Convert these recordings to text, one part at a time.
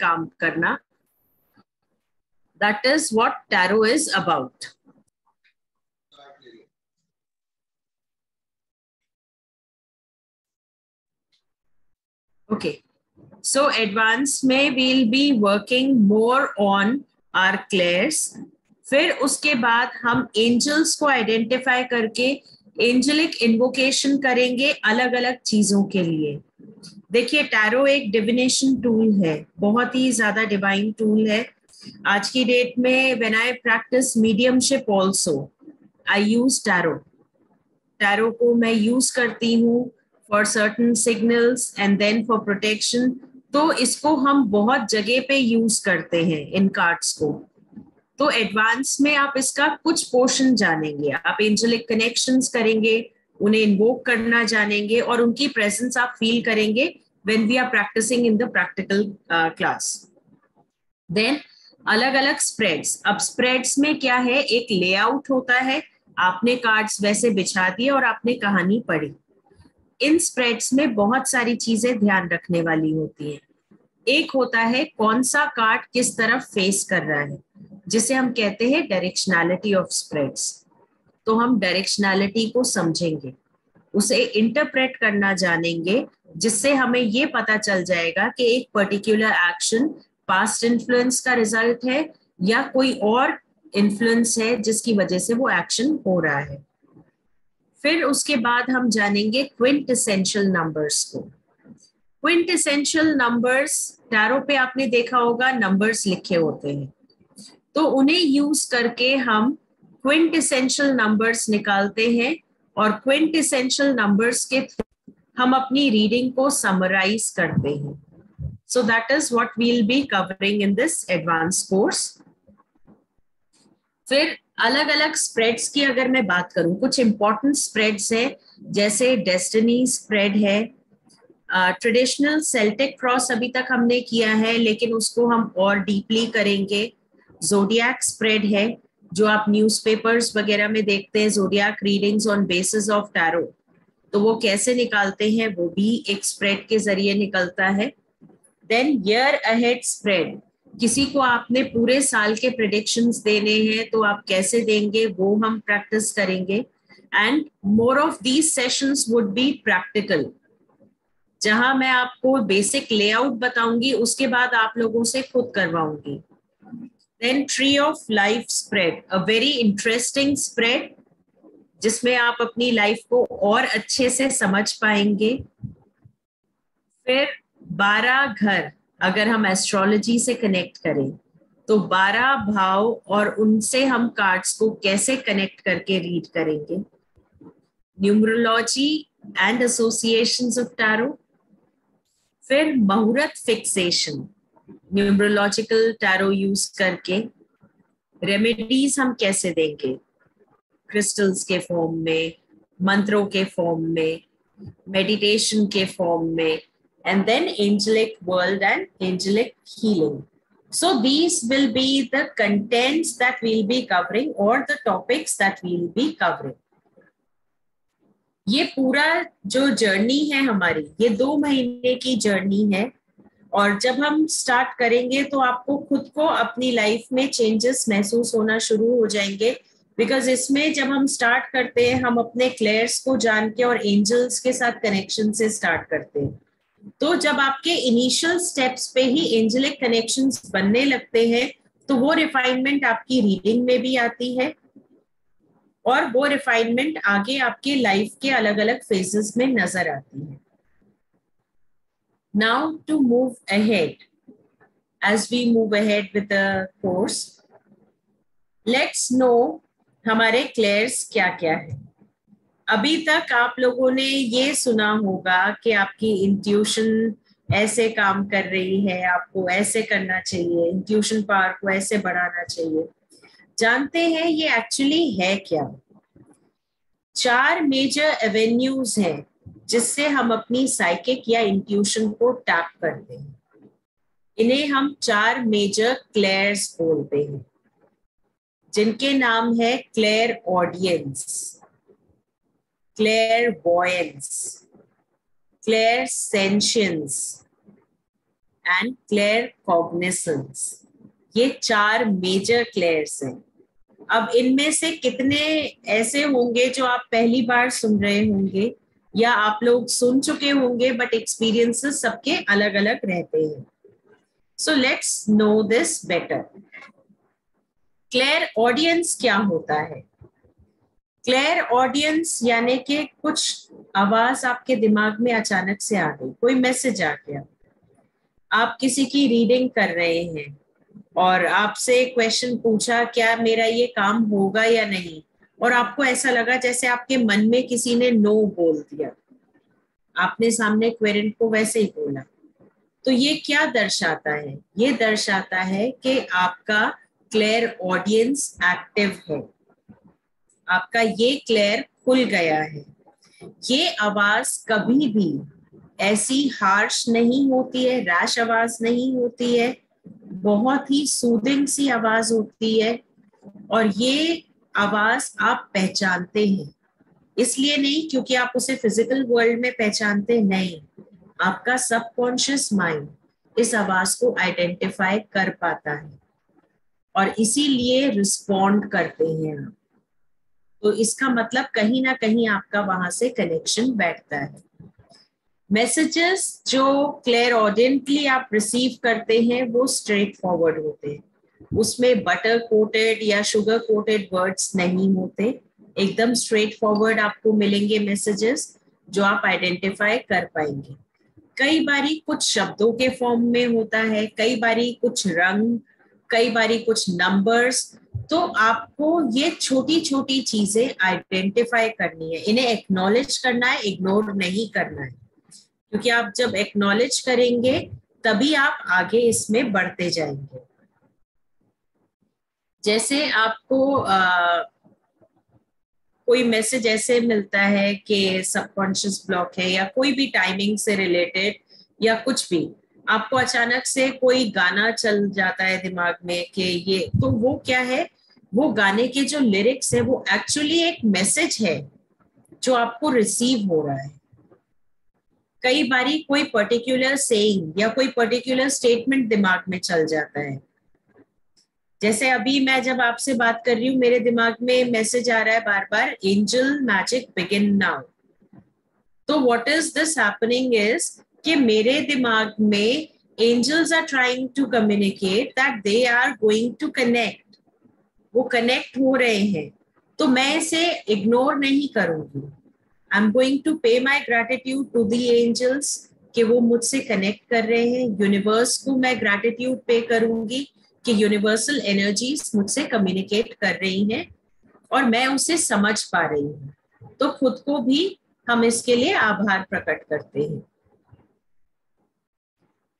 काम करना। That is what tarot is about okay. So, advance में we'll be working more on our clairs. फिर उसके बाद हम एंजल्स को आइडेंटिफाई करके एंजलिक इन्वोकेशन करेंगे अलग अलग चीज़ों के लिए। देखिए टैरो एक डिविनेशन टूल है, बहुत ही ज़्यादा डिवाइन टूल है। आज की डेट में when I practice mediumship also I use tarot tarot को मैं यूज़ करती हूँ for certain signals and then for protection तो इसको हम बहुत जगह पे यूज़ करते हैं इन कार्ड्स को। तो एडवांस में आप इसका कुछ पोर्शन जानेंगे, आप एंजलिक कनेक्शंस करेंगे, उन्हें इन्वोक करना जानेंगे और उनकी प्रेजेंस आप फील करेंगे। When we are practicing in the practical class then अलग अलग स्प्रेड्स अब स्प्रेड्स में क्या है? एक लेआउट होता है। आपने कार्ड्स वैसे बिछा दिए और आपने कहानी पढ़ी। इन स्प्रेड्स में बहुत सारी चीज़ें ध्यान रखने वाली होती हैं। एक होता है, कौन सा कार्ड किस तरफ़ फेस कर रहा है, जिसे हम कहते हैं डायरेक्शनैलिटी ऑफ़ स्प्रेड्स तो हम डायरेक्शनैलिटी को समझेंगे। उसे इंटरप्रेट करना जानेंगे। जिससे हमें ये पता चल जाएगा कि एक पर्टिकुलर एक्शन पास्ट इन्फ्लुएंस का रिज़ल्ट है या कोई और इन्फ्लुएंस है जिसकी वजह से वो एक्शन हो रहा है। फिर उसके बाद हम जानेंगे क्विंट एसेंशियल नंबर्स को। क्विंट एसेंशियल नंबर्स टैरो पे आपने देखा होगा नंबर्स लिखे होते हैं। तो उन्हें यूज़ करके हम क्विंट एसेंशियल नंबर्स निकालते हैं और क्विंट एसेंशियल नंबर्स के हम अपनी रीडिंग को समराइज करते हैं। So that is what we'll be covering in this advance course फिर अलग अलग स्प्रेड्स की अगर मैं बात करूँ, कुछ इंपॉर्टेंट स्प्रेड्स है, जैसे डेस्टिनी स्प्रेड है ट्रेडिशनल सेल्टिक क्रॉस अभी तक हमने किया है, लेकिन उसको हम और डीपली करेंगे। जोडियाक स्प्रेड है, जो आप न्यूज़पेपर्स वगैरह में देखते हैं zodiac readings on basis of tarot तो वो कैसे निकालते हैं, वो भी एक स्प्रेड के ज़रिए निकलता है। देन ईयर अहेड स्प्रेड किसी को आपने पूरे साल के प्रिडिक्शंस देने हैं तो आप कैसे देंगे, वो हम प्रैक्टिस करेंगे। And more of these sessions would be practical जहाँ मैं आपको बेसिक लेआउट बताऊँगी, उसके बाद आप लोगों से खुद करवाऊँगी। Then tree of life spread a very interesting spread जिसमें आप अपनी लाइफ को और अच्छे से समझ पाएँगे। फिर बारह घर, अगर हम एस्ट्रोलॉजी से कनेक्ट करें तो बारह भाव और उनसे हम कार्ड्स को कैसे कनेक्ट करके रीड करेंगे। Numerology and association of tarot फिर मुहूर्त फिक्सेशन न्यूमरोलॉजिकल टैरो यूज़ करके। रेमेडीज हम कैसे देंगे? क्रिस्टल्स के फॉर्म में, मंत्रों के फॉर्म में मेडिटेशन के फॉर्म में and then angelic world and angelic healing so these will be the contents that we'll be covering और the topics that we'll be covering ये पूरा जो जर्नी है हमारी, ये दो महीने की जर्नी है, और जब हम स्टार्ट करेंगे तो आपको खुद को अपनी लाइफ में चेंजेस महसूस होना शुरू हो जाएँगे। बिकॉज़ इसमें जब हम स्टार्ट करते हैं, हम अपने क्लेयर्स को जान के और एंजल्स के साथ कनेक्शन से स्टार्ट करते हैं। तो जब आपके इनिशियल स्टेप्स पे ही एंजलिक कनेक्शन बनने लगते हैं तो वो रिफाइनमेंट आपकी रीडिंग में भी आती है और वो रिफाइनमेंट आगे आपके लाइफ के अलग अलग फेजेस में नज़र आती है। Now to move ahead as we move ahead with course let's know हमारे क्लेयर्स क्या क्या है? अभी तक आप लोगों ने ये सुना होगा कि आपकी इंट्यूशन ऐसे काम कर रही है, आपको ऐसे करना चाहिए इंट्यूशन पावर को ऐसे बढ़ाना चाहिए। जानते हैं ये एक्चुअली है क्या? चार मेजर एवेन्यूज हैं जिससे हम अपनी साइकिक या इंट्यूशन को टैप करते हैं। इन्हें हम चार मेजर क्लेयर्स बोलते हैं। जिनके नाम है clairaudience clairvoyance clair clairsentience, and claircognizance ये चार मेजर क्लेयर्स हैं। अब इनमें से कितने ऐसे होंगे जो आप पहली बार सुन रहे होंगे या आप लोग सुन चुके होंगे बट एक्सपीरियंसेस सबके अलग अलग रहते हैं। So let's know this better clairaudience क्या होता है? क्लेयर ऑडियंस यानी कि कुछ आवाज़ आपके दिमाग में अचानक से आ गई, कोई मैसेज आ गया। आप किसी की रीडिंग कर रहे हैं और आपसे क्वेश्चन पूछा, क्या मेरा ये काम होगा या नहीं? और आपको ऐसा लगा जैसे आपके मन में किसी ने नो बोल दिया। आपने सामने क्वेरेंट को वैसे ही बोला। तो ये क्या दर्शाता है? ये दर्शाता है कि आपका क्लेयर ऑडियंस एक्टिव हो। आपका ये क्लेयर खुल गया है। ये आवाज़ कभी भी ऐसी हार्श नहीं होती है रैश आवाज़ नहीं होती है। बहुत ही सूदिंग सी आवाज़ होती है। और ये आवाज़ आप पहचानते हैं। इसलिए नहीं क्योंकि आप उसे फ़िज़िकल वर्ल्ड में पहचानते नहीं। आपका सबकॉन्शियस माइंड इस आवाज़ को आइडेंटिफाई कर पाता है। और इसीलिए रिस्पॉन्ड करते हैं आप। तो इसका मतलब कहीं ना कहीं आपका वहाँ से कनेक्शन बैठता है। मैसेजेस जो क्लियर ऑडियंटली आप रिसीव करते हैं, वो स्ट्रेट फॉरवर्ड होते हैं। उसमें बटर कोटेड या शुगर कोटेड वर्ड्स नहीं होते। एकदम स्ट्रेट फॉरवर्ड आपको मिलेंगे मैसेजेस जो आप आइडेंटिफाई कर पाएँगे। कई बारी कुछ शब्दों के फॉर्म में होता है, कई बारी कुछ रंग कई बारी कुछ नंबर्स तो आपको ये छोटी छोटी चीज़ें आइडेंटिफाई करनी है। इन्हें एक्नॉलेज करना है इग्नोर नहीं करना है। क्योंकि आप जब एक्नॉलेज करेंगे तभी आप आगे इसमें बढ़ते जाएँगे। जैसे आपको आ, कोई मैसेज ऐसे मिलता है कि सबकॉन्शियस ब्लॉक है या कोई भी टाइमिंग से रिलेटेड या कुछ भी आपको अचानक से कोई गाना चल जाता है दिमाग में कि ये तो वो क्या है? वो गाने के जो लिरिक्स है, वो एक्चुअली एक मैसेज है जो आपको रिसीव हो रहा है। कई बारी कोई पर्टिकुलर सेइंग या कोई पर्टिकुलर स्टेटमेंट दिमाग में चल जाता है। जैसे अभी मैं जब आपसे बात कर रही हूँ, मेरे दिमाग में मैसेज आ रहा है बार बार एंजल मैजिक बिगिन नाउ तो what is this happening is कि मेरे दिमाग में angels are trying to communicate that they are going to connect वो कनेक्ट हो रहे हैं। तो मैं इसे इग्नोर नहीं करूँगी। आई am going to pay my gratitude to the angels कि वो मुझसे कनेक्ट कर रहे हैं। यूनिवर्स को मैं ग्रेटिट्यूड पे करूँगी कि यूनिवर्सल एनर्जीज मुझसे कम्युनिकेट कर रही हैं और मैं उसे समझ पा रही हूँ। तो खुद को भी हम इसके लिए आभार प्रकट करते हैं।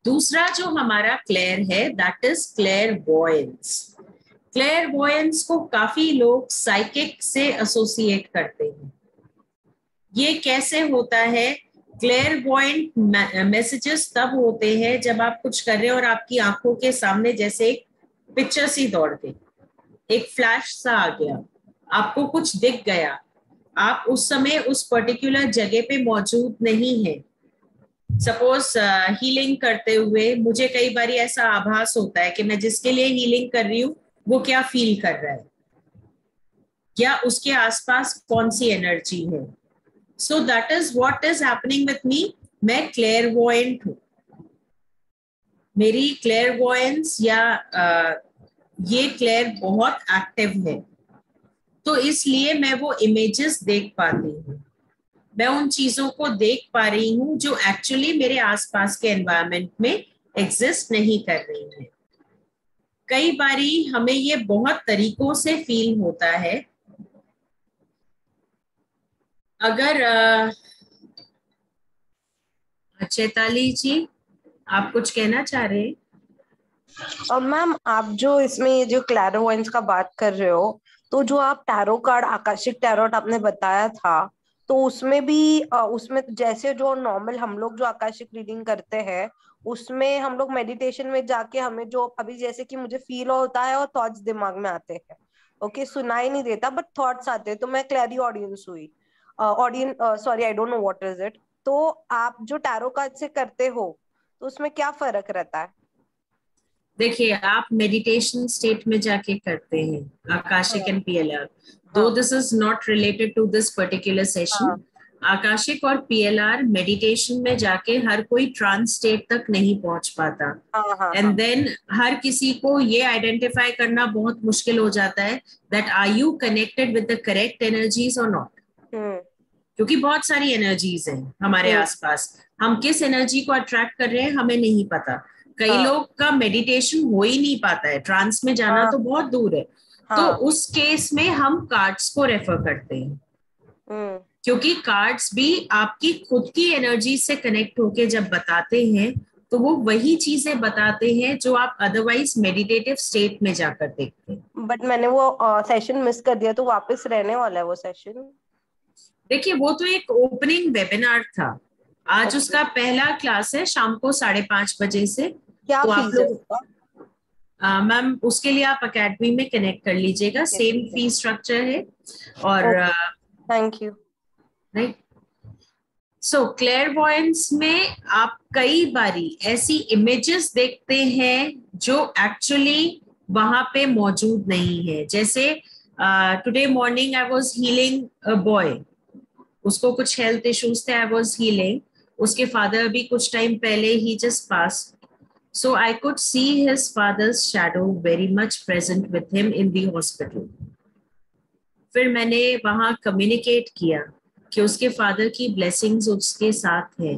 दूसरा जो हमारा क्लेयर है that is clairvoyance clairvoyance को काफ़ी लोग साइकिक से एसोसिएट करते हैं। ये कैसे होता है? क्लेयर पॉइंट मैसेजेस तब होते हैं जब आप कुछ कर रहे हो और आपकी आँखों के सामने जैसे एक पिक्चर सी दौड़ गई। एक फ्लैश सा आ गया। आपको कुछ दिख गया। आप उस समय उस पर्टिकुलर जगह पे मौजूद नहीं है। सपोज़ हीलिंग uh, करते हुए मुझे कई बार ऐसा आभास होता है कि मैं जिसके लिए हीलिंग कर रही हूँ वो क्या फील कर रहा है? या उसके आसपास कौन सी एनर्जी है? So that is what is happening with me मैं क्लेयर वॉइंट हूँ। मेरी क्लेयर वॉयंस या आ, ये क्लेयर बहुत एक्टिव है। तो इसलिए मैं वो इमेजेस देख पाती हूँ। मैं उन चीज़ों को देख पा रही हूँ जो एक्चुअली मेरे आसपास के एनवायरमेंट में एग्जिस्ट नहीं कर रही है। कई बारी हमें ये बहुत तरीकों से फील होता है। अगर चेताली जी, आप कुछ कहना चाह रहे हैं? और मैम, आप जो इसमें जो क्लैरोवेंस का बात कर रहे हो तो जो आप टैरो कार्ड आकाशिक टैरोट आपने बताया था तो उसमें भी उसमें जैसे जो नॉर्मल हम लोग जो आकाशिक रीडिंग करते हैं उसमें हम लोग मेडिटेशन में जाके हमें जो अभी जैसे कि मुझे फील होता है और थॉट्स दिमाग में आते हैं। ओके सुनाई नहीं देता बट थॉट्स आते हैं तो मैं क्लैरी ऑडियंस हुई। Audience sorry I don't know what is it तो आप जो टैरो कार्ड से करते हो तो उसमें क्या फ़र्क रहता है? देखिए आप मेडिटेशन स्टेट में जाके करते हैं Akashic and PLR though this is not related to this particular session Akashic और पीएलआर मेडिटेशन में जाके हर कोई ट्रांस स्टेट तक नहीं पहुँच पाता। एंड हाँ, देन हाँ, हर किसी को ये आइडेंटिफाई करना बहुत मुश्किल हो जाता है that are you connected with the correct energies और नॉट क्योंकि बहुत सारी एनर्जीज हैं हमारे हम्म। आसपास। हम किस एनर्जी को अट्रैक्ट कर रहे हैं हमें नहीं पता। कई हाँ. लोग का मेडिटेशन हो ही नहीं पाता है। ट्रांस में जाना हाँ. तो बहुत दूर है। हाँ. तो उस केस में हम कार्ड्स को रेफर करते हैं हम्म। क्योंकि कार्ड्स भी आपकी खुद की एनर्जी से कनेक्ट होके जब बताते हैं तो वो वही चीज़ें बताते हैं जो आप अदरवाइज़ मेडिटेटिव स्टेट में जाकर देखते हैं बट मैंने वो सेशन मिस कर दिया तो वापस रहने वाला है वो सेशन देखिए वो तो एक ओपनिंग वेबिनार था आज okay. उसका पहला क्लास है शाम को साढ़े पाँच बजे से क्या तो आप लोग मैम उसके लिए आप अकेडमी में कनेक्ट कर लीजिएगा। सेम फ़ी स्ट्रक्चर है और thank you right so clair में आप कई बारी ऐसी इमेजेस देखते हैं जो एक्चुअली वहाँ पे मौजूद नहीं है। जैसे today morning I was healing a boy उसको कुछ हेल्थ इश्यूज़ थे आई वाज हीलिंग उसके फादर भी कुछ टाइम पहले ही just pass so I could see his father's shadow very much present with him in the hospital फिर मैंने वहाँ कम्युनिकेट किया कि उसके फादर की ब्लेसिंग्स उसके साथ है।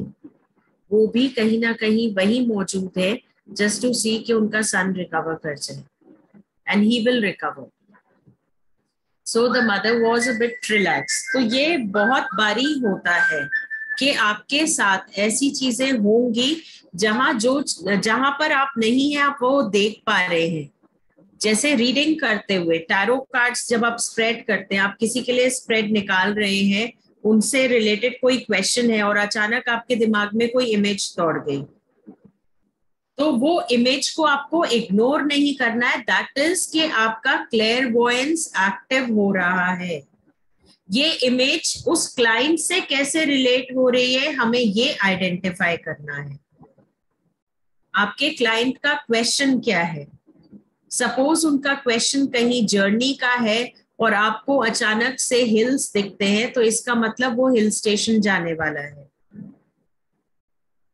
वो भी कहीं ना कहीं वही मौजूद है जस्ट टू सी कि उनका सन रिकवर कर जाए। And he will recover so the mother was a bit relax तो ये बहुत बारी होता है कि आपके साथ ऐसी चीज़ें होंगी, जहाँ जो, जहाँ पर आप नहीं है, आप वो देख पा रहे हैं। जैसे रीडिंग करते हुए टैरो कार्ड्स जब आप स्प्रेड करते हैं, आप किसी के लिए स्प्रेड निकाल रहे हैं, उनसे रिलेटेड कोई क्वेश्चन है और अचानक आपके दिमाग में कोई इमेज दौड़ गई। तो वो इमेज को आपको इग्नोर नहीं करना है दैट इज़ कि आपका क्लेयर वॉयंस एक्टिव हो रहा है। ये इमेज उस क्लाइंट से कैसे रिलेट हो रही है, हमें ये आइडेंटिफाई करना है। आपके क्लाइंट का क्वेश्चन क्या है? सपोज़ उनका क्वेश्चन कहीं जर्नी का है और आपको अचानक से हिल्स दिखते हैं तो इसका मतलब वो हिल स्टेशन जाने वाला है।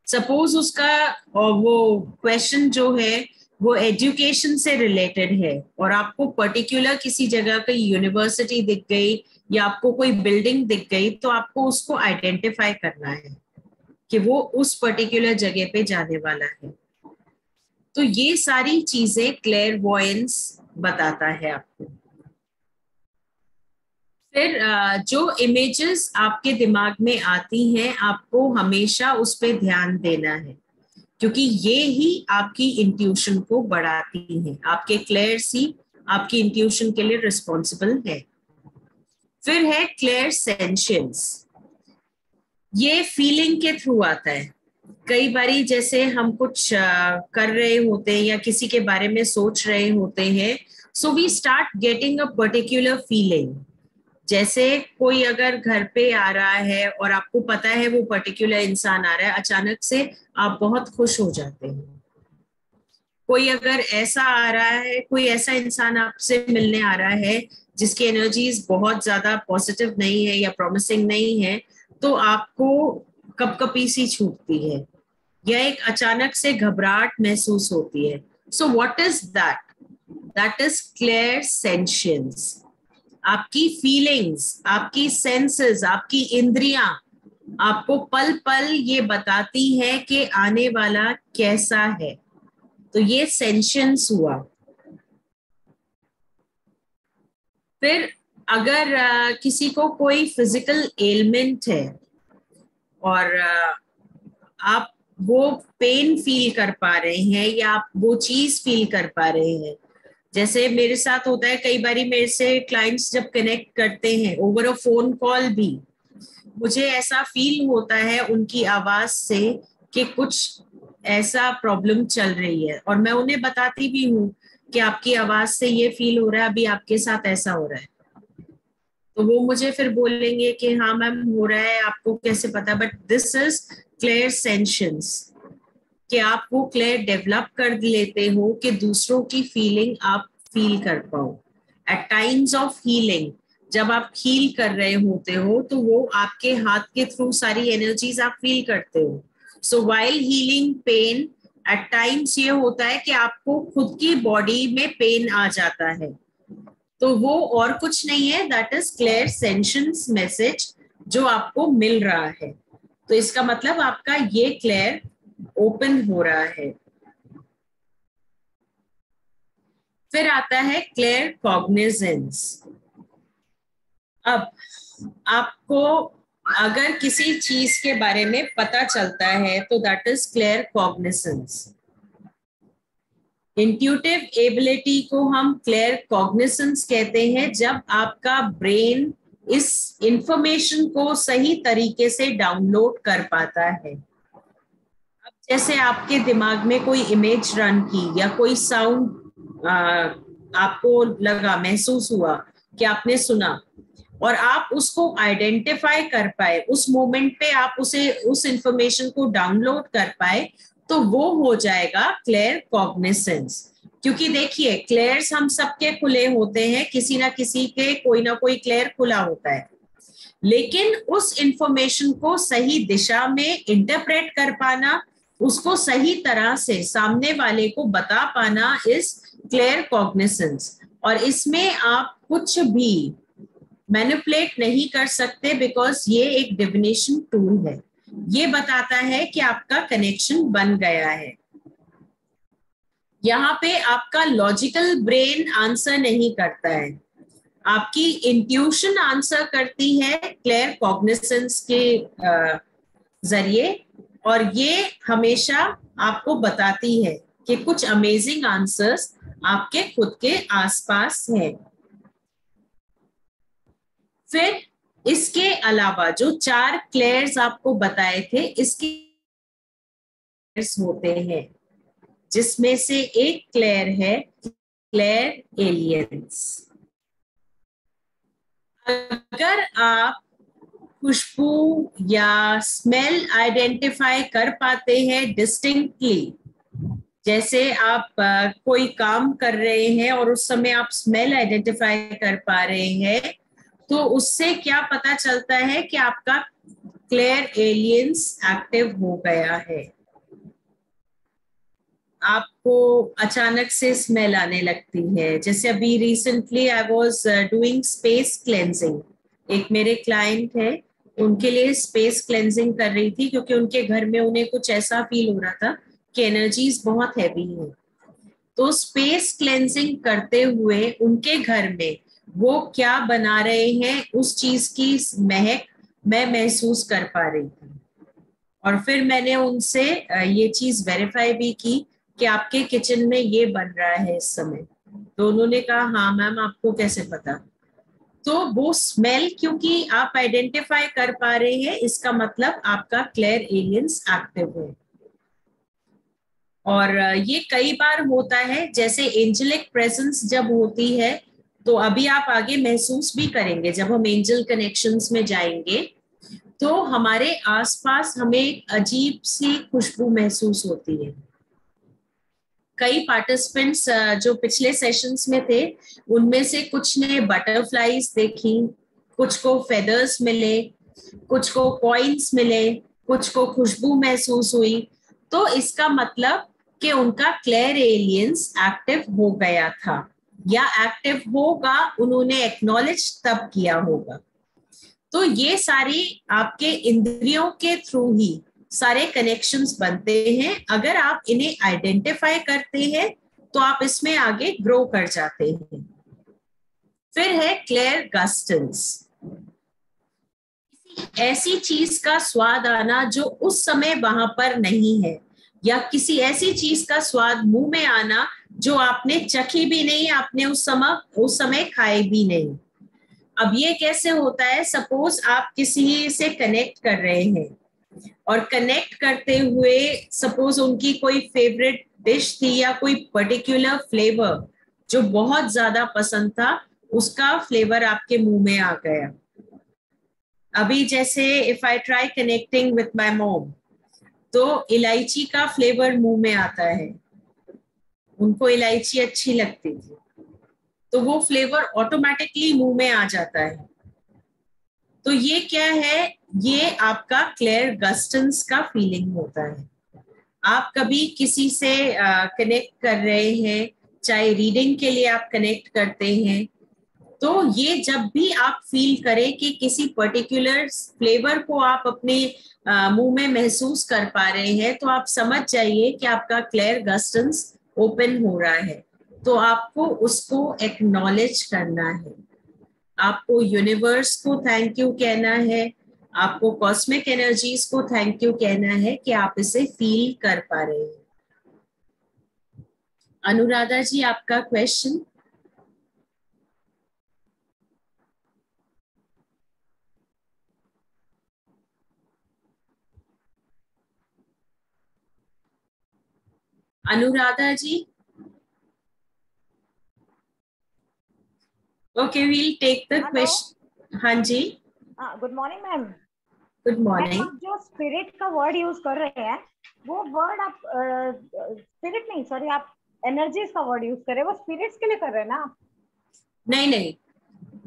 सपोज़ उसका वो क्वेश्चन जो है, वो एजुकेशन से रिलेटेड है और आपको पर्टिकुलर किसी जगह की यूनिवर्सिटी दिख गई या आपको कोई बिल्डिंग दिख गई तो आपको उसको आइडेंटिफाई करना है कि वो उस पर्टिकुलर जगह पे जाने वाला है। तो ये सारी चीज़ें क्लेयर वॉयंस बताता है आपको। फिर जो इमेजेस आपके दिमाग में आती हैं, आपको हमेशा उस पर ध्यान देना है, क्योंकि ये ही आपकी इंट्यूशन को बढ़ाती है। आपके क्लेयर सी आपकी इंट्यूशन के लिए रिस्पॉन्सिबल है। फिर है क्लेयर सेंशियंस ये फीलिंग के थ्रू आता है। कई बारी जैसे हम कुछ कर रहे होते हैं या किसी के बारे में सोच रहे होते हैं so we start getting a particular feeling जैसे कोई अगर घर पे आ रहा है और आपको पता है वो पर्टिकुलर इंसान आ रहा है, अचानक से आप बहुत खुश हो जाते हैं। कोई अगर ऐसा आ रहा है, कोई ऐसा इंसान आपसे मिलने आ रहा है जिसकी एनर्जीज बहुत ज़्यादा पॉजिटिव नहीं है या प्रॉमिसिंग नहीं है तो आपको कपकपी सी छूटती है। या एक अचानक से घबराहट महसूस होती है। So what is that that is clairsentience आपकी फीलिंग्स आपकी सेंसेस आपकी इंद्रियाँ आपको पल पल ये बताती है कि आने वाला कैसा है। तो ये सेंशंस हुआ। फिर अगर आ, किसी को कोई फ़िज़िकल एलमेंट है और आ, आप वो पेन फील कर पा रहे हैं या आप वो चीज़ फील कर पा रहे हैं जैसे मेरे साथ होता है कई बार मेरे से क्लाइंट्स जब कनेक्ट करते हैं ओवर अ फ़ोन कॉल भी मुझे ऐसा फील होता है उनकी आवाज़ से कि कुछ ऐसा प्रॉब्लम चल रही है और मैं उन्हें बताती भी हूँ कि आपकी आवाज़ से ये फील हो रहा है, अभी आपके साथ ऐसा हो रहा है। तो वो मुझे फिर बोलेंगे कि हाँ मैम, हो रहा है, आपको कैसे पता? But this is clairsentience कि आप वो क्लेयर डेवलप कर लेते हो कि दूसरों की फीलिंग आप फील कर पाओ। एट टाइम्स ऑफ़ हीलिंग जब आप हील कर रहे होते हो तो वो आपके हाथ के थ्रू सारी एनर्जीज आप फील करते हो। So while healing pain at times ये होता है कि आपको खुद की बॉडी में पेन आ जाता है। तो वो और कुछ नहीं है that is clairsentience message जो आपको मिल रहा है। तो इसका मतलब आपका ये क्लियर ओपन हो रहा है। फिर आता है क्लियर कॉग्निजेंस अब आपको अगर किसी चीज़ के बारे में पता चलता है तो that is claircognizance intuitive ability को हम क्लियर कॉग्निसेंस कहते हैं, जब आपका ब्रेन इस इंफॉर्मेशन को सही तरीके से डाउनलोड कर पाता है। अब जैसे आपके दिमाग में कोई इमेज रन की, या कोई साउंड आपको लगा, महसूस हुआ कि आपने सुना और आप उसको आइडेंटिफाई कर पाए, उस मोमेंट पे आप उसे, उस इंफॉर्मेशन को डाउनलोड कर पाए तो वो हो जाएगा क्लेयर कॉग्निसेंस क्योंकि देखिए क्लेयर्स हम सबके खुले होते हैं, किसी ना किसी के कोई ना कोई क्लेयर खुला होता है. लेकिन उस इंफॉर्मेशन को सही दिशा में इंटरप्रेट कर पाना, उसको सही तरह से सामने वाले को बता पाना इस क्लेयर कॉग्निसेंस और इसमें आप कुछ भी मैनिपुलेट नहीं कर सकते बिकॉज़ ये एक डिविनेशन टूल है। ये बताता है कि आपका कनेक्शन बन गया है। यहाँ पे आपका लॉजिकल ब्रेन आंसर नहीं करता है। आपकी इंट्यूशन आंसर करती है क्लेयर कॉग्निसेंस के ज़रिए और ये हमेशा आपको बताती है कि कुछ अमेजिंग आंसर्स आपके खुद के आसपास है। फिर इसके अलावा जो चार क्लेयर्स आपको बताए थे, इसके होते हैं, जिसमें से एक क्लेयर है क्लेयर एलियंस अगर आप खुशबू या स्मेल आइडेंटिफाई कर पाते हैं डिस्टिंक्टली जैसे आप कोई काम कर रहे हैं और उस समय आप स्मेल आइडेंटिफाई कर पा रहे हैं तो उससे क्या पता चलता है कि आपका क्लेयर एलियंस एक्टिव हो गया है? आपको अचानक से स्मेल आने लगती है। जैसे अभी recently I was doing space cleansing एक मेरे क्लाइंट है, उनके लिए स्पेस क्लेंजिंग कर रही थी क्योंकि उनके घर में उन्हें कुछ ऐसा फील हो रहा था कि एनर्जीज बहुत हैवी है। तो स्पेस क्लेंजिंग करते हुए उनके घर में वो क्या बना रहे हैं, उस चीज़ की महक मैं महसूस कर पा रही थी। और फिर मैंने उनसे ये चीज़ वेरीफाई भी की कि आपके किचन में ये बन रहा है इस समय। तो उन्होंने कहा हाँ मैम आपको कैसे पता? तो वो स्मेल क्योंकि आप आइडेंटिफाई कर पा रहे हैं, इसका मतलब आपका क्लेयर एलियंस एक्टिव है। और ये कई बार होता है, जैसे एंजलिक प्रेजेंस जब होती है तो अभी आप आगे महसूस भी करेंगे, जब हम एंजल कनेक्शंस में जाएँगे तो हमारे आसपास हमें एक अजीब सी खुशबू महसूस होती है। कई पार्टिसिपेंट्स जो पिछले सेशंस में थे, उनमें से कुछ ने बटरफ्लाईज देखी, कुछ को फेदर्स मिले, कुछ को कॉइन्स मिले, कुछ को खुशबू महसूस हुई। तो इसका मतलब कि उनका क्लेयर एलियंस एक्टिव हो गया था। या एक्टिव होगा, उन्होंने एक्नॉलेज तब किया होगा। तो ये सारी आपके इंद्रियों के थ्रू ही सारे कनेक्शंस बनते हैं। अगर आप इन्हें आइडेंटिफाई करते हैं तो आप इसमें आगे ग्रो कर जाते हैं। फिर है क्लेयर गस्टन्स ऐसी चीज़ का स्वाद आना जो उस समय वहाँ पर नहीं है, या किसी ऐसी चीज़ का स्वाद मुँह में आना जो आपने चखी भी नहीं, आपने उस समय उस समय खाए भी नहीं। अब ये कैसे होता है? सपोज़ आप किसी से कनेक्ट कर रहे हैं और कनेक्ट करते हुए सपोज़ उनकी कोई फेवरेट डिश थी या कोई पर्टिकुलर फ्लेवर जो बहुत ज़्यादा पसंद था, उसका फ्लेवर आपके मुँह में आ गया। अभी जैसे if I try connecting with my mom तो इलायची का फ्लेवर मुँह में आता है। उनको इलायची अच्छी लगती थी। तो वो फ्लेवर ऑटोमेटिकली मुँह में आ जाता है। तो ये क्या है? ये आपका क्लेयर गस्टन्स का फीलिंग होता है। आप कभी किसी से कनेक्ट कर रहे हैं, चाहे रीडिंग के लिए आप कनेक्ट करते हैं तो ये जब भी आप फील करें कि किसी पर्टिकुलर फ्लेवर को आप अपने मुँह में महसूस कर पा रहे हैं तो आप समझ जाइए कि आपका क्लेयर गस्टन्स ओपन हो रहा है तो आपको उसको एक्नॉलेज करना है। आपको यूनिवर्स को थैंक यू कहना है, आपको कॉस्मिक एनर्जीज को थैंक यू कहना है कि आप इसे फील कर पा रहे हैं। अनुराधा जी, आपका question Anuradha ji okay we'll take the question हाँ जी good morning ma'am good morning जो स्पिरिट का वर्ड यूज़ कर रहे हैं वो वर्ड आप स्पिरिट नहीं सॉरी आप एनर्जीज का वर्ड यूज़ कर रहे हैं वो स्पिरिट्स के लिए कर रहे हैं ना नहीं नहीं.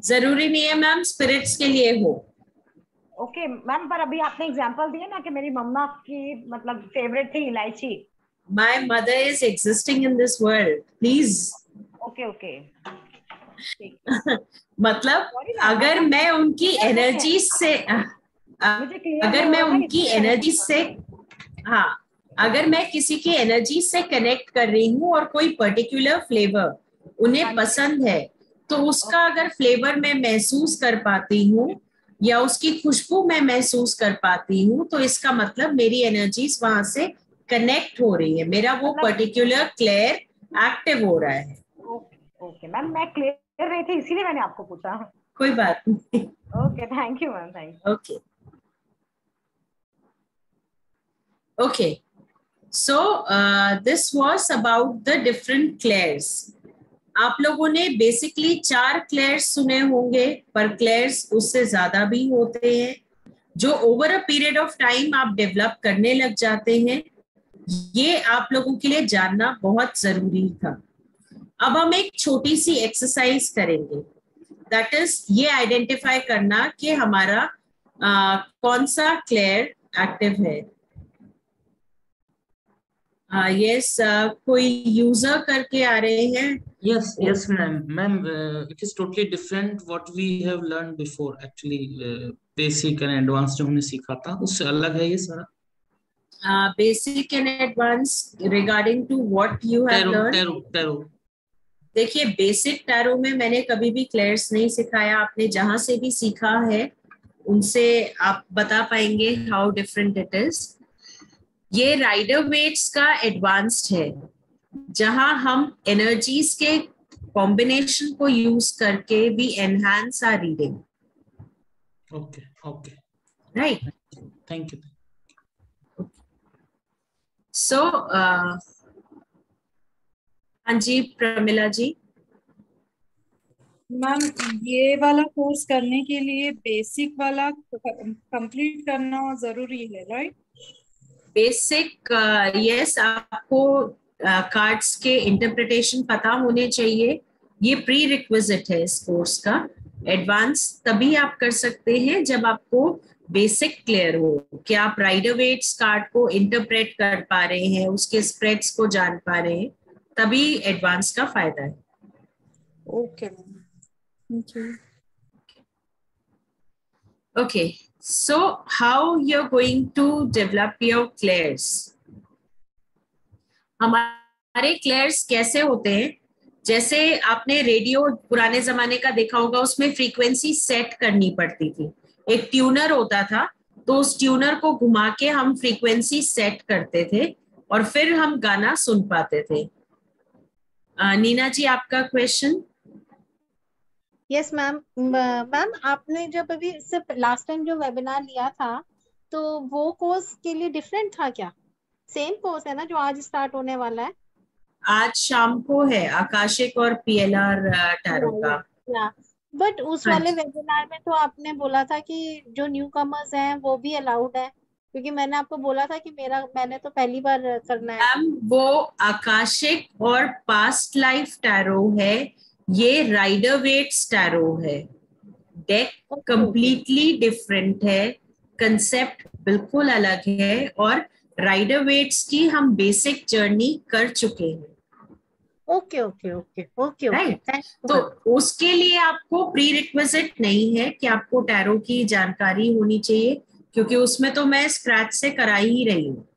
ज़रूरी नहीं है मैम स्पिरिट्स के लिए हो. ओके okay, मैम पर अभी आपने एग्जांपल दिया ना कि मेरी मम्मा की मतलब फेवरेट थी इलायची। My mother is existing in this world. Please. Okay okay. मतलब अगर मैं उनकी एनर्जी से अगर मैं उनकी एनर्जी से हाँ अगर मैं किसी की एनर्जी से कनेक्ट कर रही हूँ और कोई पर्टिकुलर फ्लेवर उन्हें पसंद है तो उसका अगर फ्लेवर मैं महसूस कर पाती हूँ या उसकी खुशबू मैं महसूस कर पाती हूँ तो इसका मतलब मेरी एनर्जीज वहाँ से कनेक्ट हो रही है। मेरा वो पर्टिकुलर क्लेयर एक्टिव हो रहा है। ओके मैम मैं क्लियर रही थी इसीलिए मैंने आपको पूछा। कोई बात नहीं। Okay thank you ma'am thank you okay okay so this was about the different clairs आप लोगों ने बेसिकली चार क्लेयर्स सुने होंगे पर क्लेयर्स उससे ज़्यादा भी होते हैं जो over a period of time आप डेवलप करने लग जाते हैं। ये आप लोगों के लिए जानना बहुत ज़रूरी था। अब हम एक छोटी सी एक्सरसाइज करेंगे। दैट इज़ ये आइडेंटिफाई करना कि हमारा आ, कौन सा क्लेयर एक्टिव है। यस uh, uh, कोई यूज़र करके आ रहे हैं? Yes yes ma'am ma'am it is totally different what we have learn before actually basic and advance जो हमने सीखा था उससे अलग है ये सारा। Uh, basic and advanced regarding to what you have learned. tarot, tarot. देखिए बेसिक टैरो में मैंने कभी भी क्लेयर्स नहीं सिखाया। आपने जहाँ से भी सीखा है उनसे आप बता पाएँगे हाउ डिफरेंट इट इज़ ये राइडर वेट्स का एडवांस्ड है जहाँ हम एनर्जीज के कॉम्बिनेशन को यूज़ करके भी enhance our reading okay okay right thank you so uh, हाँ जी प्रमिला जी। मैम ये वाला कोर्स करने के लिए बेसिक वाला कंप्लीट करना ज़रूरी है राइट बेसिक यस आपको कार्ड्स uh, के इंटरप्रिटेशन पता होने चाहिए। ये प्री रिक्विजिट है इस कोर्स का। एडवांस तभी आप कर सकते हैं जब आपको बेसिक क्लियर हो कि आप राइडर वेट्स कार्ड को इंटरप्रेट कर पा रहे हैं उसके स्प्रेड्स को जान पा रहे हैं तभी एडवांस का फ़ायदा है। Okay okay so how you are going to develop your clairs हमारे क्लेयर्स कैसे होते हैं? जैसे आपने रेडियो पुराने जमाने का देखा होगा उसमें फ्रीक्वेंसी सेट करनी पड़ती थी। एक ट्यूनर होता था तो उस ट्यूनर को घुमा के हम फ्रीक्वेंसी सेट करते थे और फिर हम गाना सुन पाते थे। नीना जी आपका क्वेश्चन यस मैम मैम आपने जब अभी इससे लास्ट टाइम जो वेबिनार लिया था तो वो कोर्स के लिए डिफरेंट था क्या? सेम कोर्स है ना जो आज स्टार्ट होने वाला है? आज शाम को है आकाशिक और पीएलआर टैरो का। बट उस वाले वेबिनार में तो आपने बोला था कि जो न्यू कमर्स हैं वो भी अलाउड है। क्योंकि मैंने आपको बोला था कि मेरा मैंने तो पहली बार करना है। मैम वो आकाशिक और पास्ट लाइफ टैरो है। ये राइडर वेट्स टैरो है। डेक कंप्लीटली डिफरेंट है। कंसेप्ट बिल्कुल अलग है और राइडर वेट्स की हम बेसिक जर्नी कर चुके हैं। Okay okay okay okay. Thank तो उसके लिए आपको प्री रिक्विजिट नहीं है कि आपको टैरो की जानकारी होनी चाहिए क्योंकि उसमें तो मैं स्क्रैच से करा ही रही हूँ।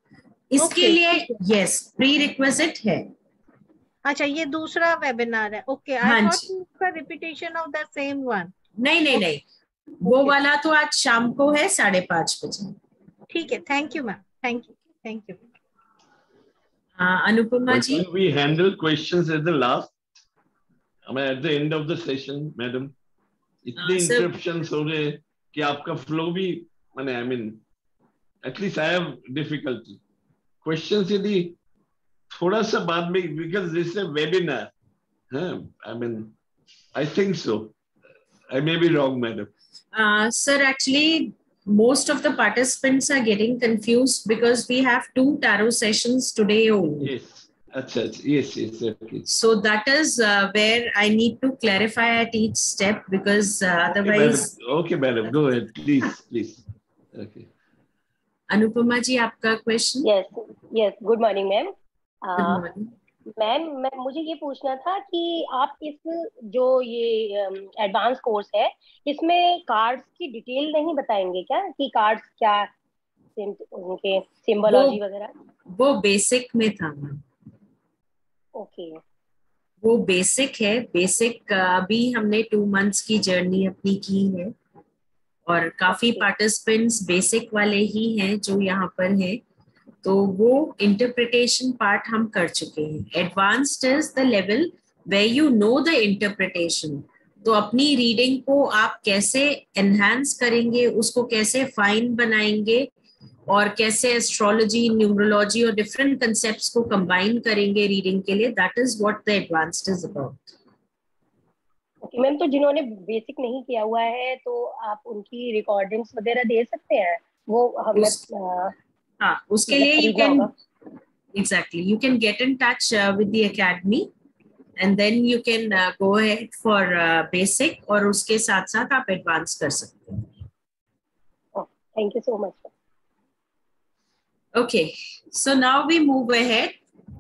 इसके Okay, लिए यस प्री रिक्विजिट है। अच्छा ये दूसरा वेबिनार है। Okay I thought repetition of the same one नहीं नहीं नहीं। वो Okay. वाला तो आज शाम को है साढ़े पाँच बजे। ठीक है thank you ma'am thank you thank you हाँ, Anupama But ji we handle questions at the last? I mean, at the end of the session, madam? इतने हाँ, interruptions हो हैं कि आपका flow भी मैंने I mean, at least I have difficulty. Questions यदि थोड़ा सा बाद में because this is a webinar. हाँ, I mean, I think so. I may be wrong, madam. Uh, sir, actually, most of the participants are getting confused because we have two tarot sessions today only. Yes. अच्छा, अच्छा, yes, yes, okay. So that is uh, where I need to clarify at each step because uh, Okay, madam. otherwise, Okay, madam, go ahead, please, please. Okay. Anupama ji, आपका question? Yes yes good morning ma'am Good morning. Ma'am मैं मुझे ये पूछना था कि आप इस जो ये एडवांस कोर्स है इसमें कार्ड्स की डिटेल नहीं बताएँगे क्या? कि कार्ड्स क्या उनके सिंबोलॉजी वगैरह? वो बेसिक में था मैम। ओके वो बेसिक है। बेसिक अभी हमने टू मंथ्स की जर्नी अपनी की है। और काफ़ी पार्टिसिपेंट्स बेसिक वाले ही हैं जो यहाँ पर हैं। तो वो इंटरप्रिटेशन पार्ट हम कर चुके हैं। Advanced is the level way you know the interpretation तो अपनी रीडिंग को आप कैसे एनहांस करेंगे उसको कैसे फाइन बनाएँगे और कैसे एस्ट्रोलॉजी न्यूमरोलॉजी और डिफरेंट कंसेप्ट को कंबाइन करेंगे रीडिंग के लिए that is what the advanced is about okay ma'am तो जिन्होंने बेसिक नहीं किया हुआ है तो आप उनकी रिकॉर्डिंग्स वगैरह दे सकते हैं? वो हमें हाँ उसके लिए यू कैन होगा। You can get in touch with and then you can uh, go ahead for uh, basic और उसके साथ साथ आप एडवांस कर सकते हैं। Thank you so much okay so now we move ahead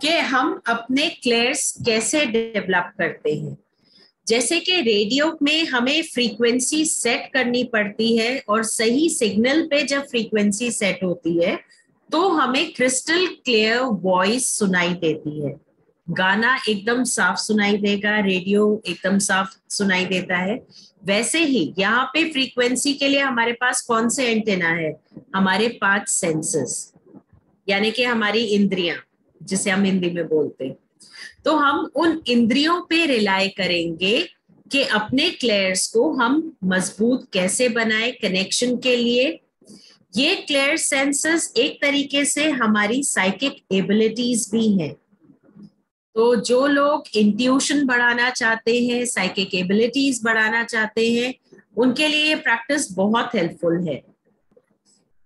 कि हम अपने क्लेयर्स कैसे डेवलप करते हैं। जैसे कि रेडियो में हमें फ्रीक्वेंसी सेट करनी पड़ती है और सही सिग्नल पे जब फ्रीक्वेंसी सेट होती है तो हमें क्रिस्टल क्लियर वॉइस सुनाई देती है। गाना एकदम साफ़ सुनाई देगा रेडियो एकदम साफ़ सुनाई देता है। वैसे ही यहाँ पे फ्रीक्वेंसी के लिए हमारे पास कौन से एंटेना है? हमारे पाँच सेंसेस यानी कि हमारी इंद्रियाँ, जिसे हम हिंदी में बोलते हैं। तो हम उन इंद्रियों पे रिलाय करेंगे कि अपने क्लेयर्स को हम मज़बूत कैसे बनाए कनेक्शन के लिए ये क्लेयर सेंसेस एक तरीके से हमारी साइकिक एबिलिटीज भी हैं। तो जो लोग इंट्यूशन बढ़ाना चाहते हैं साइकिक एबिलिटीज बढ़ाना चाहते हैं, उनके लिए ये प्रैक्टिस बहुत हेल्पफुल है।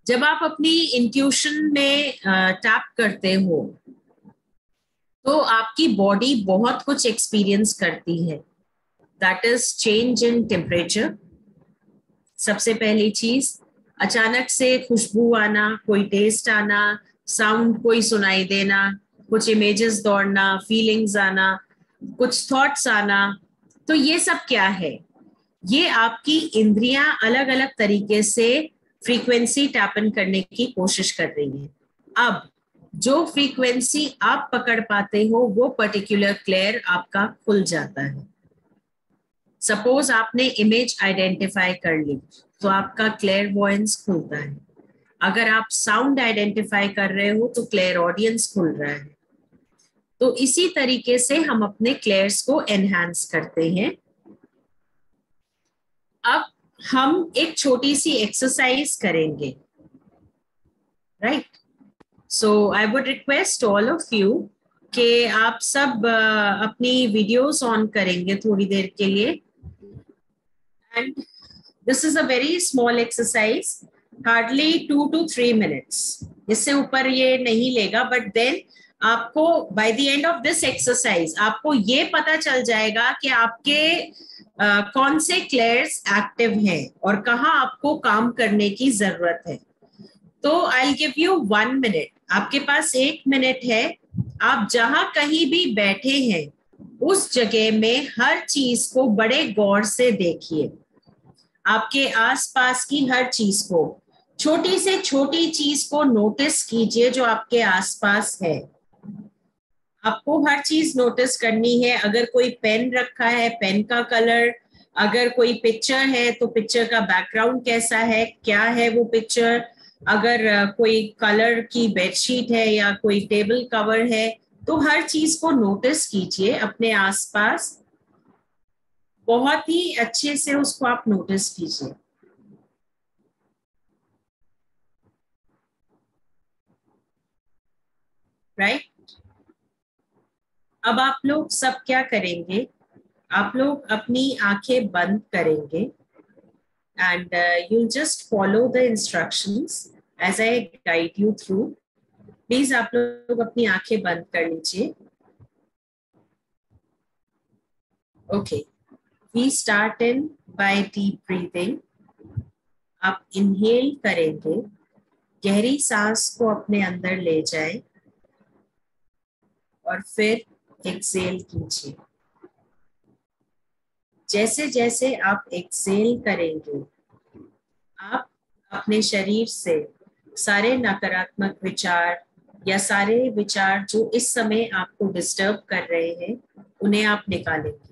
जब आप अपनी इंट्यूशन में टैप करते हो तो आपकी बॉडी बहुत कुछ एक्सपीरियंस करती है। That is change in temperature सबसे पहली चीज़ अचानक से खुशबू आना, कोई टेस्ट आना साउंड कोई सुनाई देना, कुछ इमेजेस दौड़ना फीलिंग्स आना, कुछ थॉट्स आना तो ये सब क्या है? ये आपकी इंद्रियाँ अलग अलग तरीके से फ्रीक्वेंसी टैपन करने की कोशिश कर रही है। अब, जो फ्रीक्वेंसी आप पकड़ पाते हो, वो पर्टिकुलर क्लेयर आपका खुल जाता है। सपोज़ आपने इमेज आइडेंटिफाई कर ली। तो आपका क्लेयर वॉइस खुलता है। अगर आप साउंड आइडेंटिफाई कर रहे हो तो क्लेयर ऑडियंस खुल रहा है। तो इसी तरीके से हम अपने क्लेयर्स को एनहांस करते हैं। अब हम एक छोटी सी एक्सरसाइज करेंगे। Right so I would request all of you कि आप सब अपनी वीडियोस ऑन करेंगे थोड़ी देर के लिए। And this is a very small exercise hardly two two three minutes इससे ऊपर ये नहीं लेगा बट देन आपको by the end of this exercise आपको ये पता चल जाएगा कि आपके uh, कौन से क्लेयर्स एक्टिव हैं और कहाँ आपको काम करने की ज़रूरत है। तो I give you one minute आपके पास एक मिनट है। आप जहाँ कहीं भी बैठे हैं उस जगह में हर चीज़ को बड़े गौर से देखिए। आपके आसपास की हर चीज़ को। छोटी से छोटी चीज़ को नोटिस कीजिए जो आपके आसपास है। आपको हर चीज़ नोटिस करनी है। अगर कोई पेन रखा है पेन का कलर अगर कोई पिक्चर है तो पिक्चर का बैकग्राउंड कैसा है, क्या है वो पिक्चर अगर कोई कलर की बेडशीट है या कोई टेबल कवर है तो हर चीज़ को नोटिस कीजिए अपने आसपास। बहुत ही अच्छे से उसको आप नोटिस कीजिए। राइट अब आप लोग सब क्या करेंगे? आप लोग अपनी आँखें बंद करेंगे uh, you'll just follow the instructions as I guide you through. Please आप लोग अपनी आँखें बंद कर लीजिए। Okay we start in by deep breathing आप इनहेल करेंगे। गहरी सांस को अपने अंदर ले जाए। और फिर एक्सेल कीजिए। जैसे जैसे आप एक्सेल करेंगे, आप अपने शरीर से सारे नकारात्मक विचार या सारे विचार जो इस समय आपको डिस्टर्ब कर रहे हैं, उन्हें आप निकालेंगे।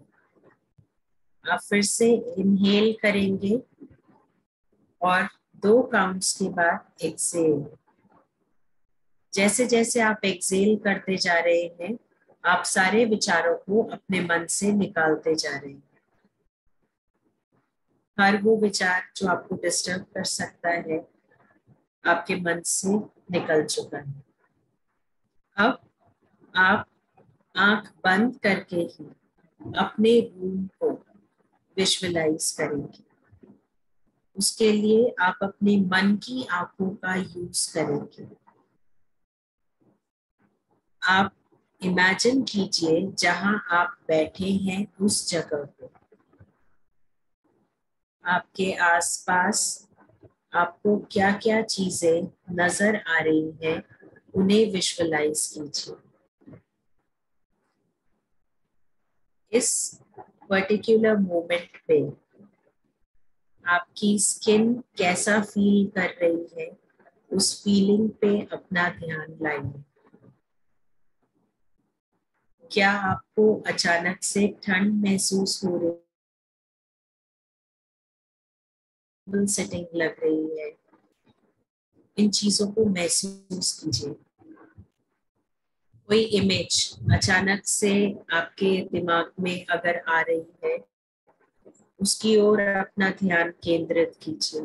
आप फिर से इनहेल करेंगे और दो काउंट्स के बाद एक्सेल जैसे जैसे आप एक्सेल करते जा रहे हैं, आप सारे विचारों को अपने मन से निकालते जा रहे हैं। हर वो विचार जो आपको डिस्टर्ब कर सकता है, आपके मन से निकल चुका है। अब आप आँख बंद करके ही अपने रूम को विजुअलाइज करेंगे। उसके लिए आप अपने मन की आँखों का यूज़ करेंगे। आप इमेजिन कीजिए जहाँ आप बैठे हैं उस जगह को आपके आसपास आपको क्या क्या चीज़ें नज़र आ रही हैं, उन्हें विजुअलाइज कीजिए। इस पर्टिकुलर मोमेंट पे आपकी स्किन कैसा फील कर रही है, उस फीलिंग पे अपना ध्यान लाइए। क्या आपको अचानक से ठंड महसूस हो रही सेटिंग लग रही है। इन चीज़ों को महसूस कीजिए। कोई इमेज अचानक से आपके दिमाग में अगर आ रही है, उसकी ओर अपना ध्यान केंद्रित कीजिए।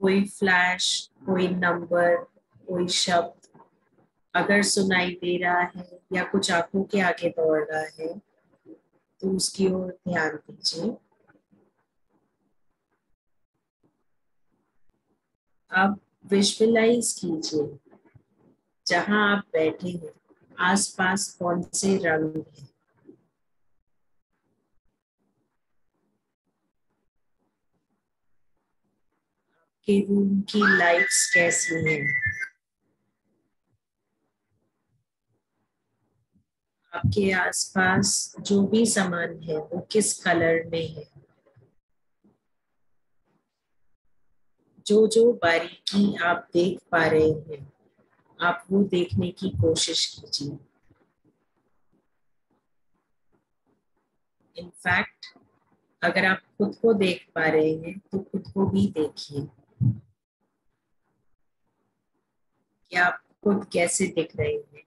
कोई फ्लैश कोई नंबर कोई शब्द अगर सुनाई दे रहा है या कुछ आँखों के आगे दौड़ रहा है तो उसकी ओर ध्यान दीजिए। अब विजुअलाइज कीजिए। जहाँ आप बैठे हैं, आसपास कौन से रंग हैं? आपके रूम की लाइट्स कैसी हैं? आपके आसपास जो भी सामान है, वो किस कलर में है? जो जो बारीकी आप देख पा रहे हैं, आप वो देखने की कोशिश कीजिए। इनफैक्ट अगर आप खुद को देख पा रहे हैं तो खुद को भी देखिए। कि आप खुद कैसे दिख रहे हैं।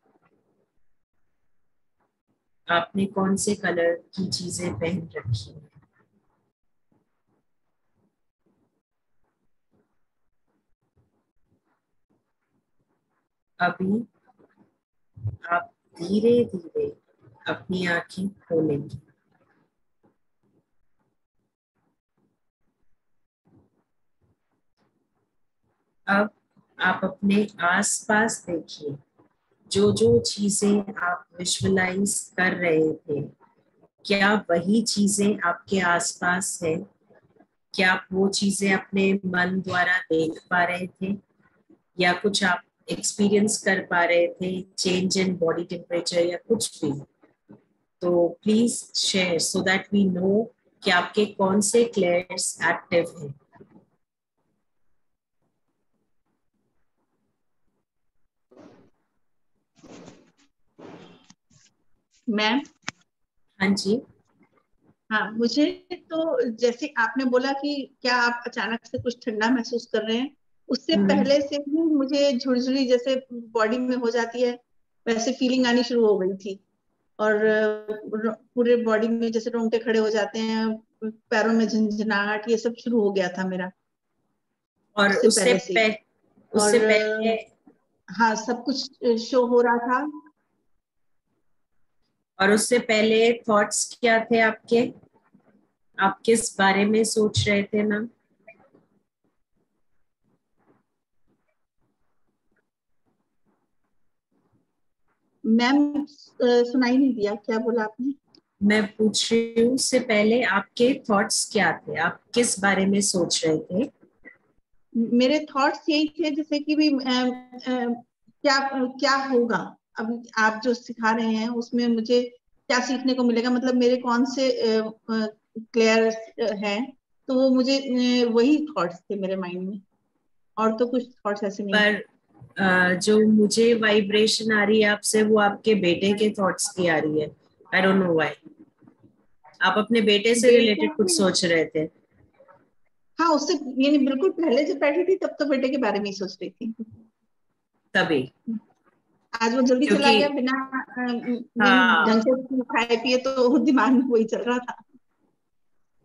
आपने कौन से कलर की चीज़ें पहन रखी है? अभी आप धीरे धीरे अपनी आँखें खोलेंगे। अब आप अपने आसपास देखिए। जो जो चीज़ें आप विजुअलाइज कर रहे थे, क्या वही चीज़ें आपके आसपास है? क्या आप वो चीज़ें अपने मन द्वारा देख पा रहे थे? या कुछ आप एक्सपीरियंस कर पा रहे थे चेंज इन बॉडी टेम्परेचर या कुछ भी। तो please share so that we know कि आपके कौन से क्लेयर्स एक्टिव हैं। मैम हाँ जी। हाँ मुझे तो जैसे आपने बोला कि क्या आप अचानक से कुछ ठंडा महसूस कर रहे हैं? उससे हम्म। पहले से ही मुझे झुरझुरी जैसे बॉडी में हो जाती है वैसे फीलिंग आनी शुरू हो गई थी। और पूरे बॉडी में जैसे रोंगटे खड़े हो जाते हैं पैरों में झंझनाहट ये सब शुरू हो गया था मेरा। और उससे पहले से। पह, उससे पहले हाँ सब कुछ शो हो रहा था। और उससे पहले थॉट्स क्या थे आपके? आप किस बारे में सोच रहे थे मैम मैम सुनाई नहीं दिया क्या बोला आपने? मैं पूछ रही हूँ उससे पहले आपके थॉट्स क्या थे? आप किस बारे में सोच रहे थे? मेरे थॉट्स यही थे जैसे कि भी अ, अ, क्या क्या होगा? अब आप जो सिखा रहे हैं उसमें मुझे क्या सीखने को मिलेगा? मतलब मेरे कौन से क्लियर हैं? तो वो मुझे वही थॉट्स थे मेरे माइंड में। और तो कुछ थॉट्स ऐसे नहीं पर जो मुझे वाइब्रेशन आ रही है आपसे वो आपके बेटे के थॉट्स की आ रही है। आई डोंट नो व्हाई आप अपने बेटे से रिलेटेड कुछ सोच रहे थे? हाँ उससे यानी बिल्कुल पहले जब बैठी थी तब तो बेटे के बारे में ही सोच रही थी। तभी। आज वो जल्दी चला गया बिना हाँ। ढंग से खाए पिए तो दिमाग में वही चल रहा था।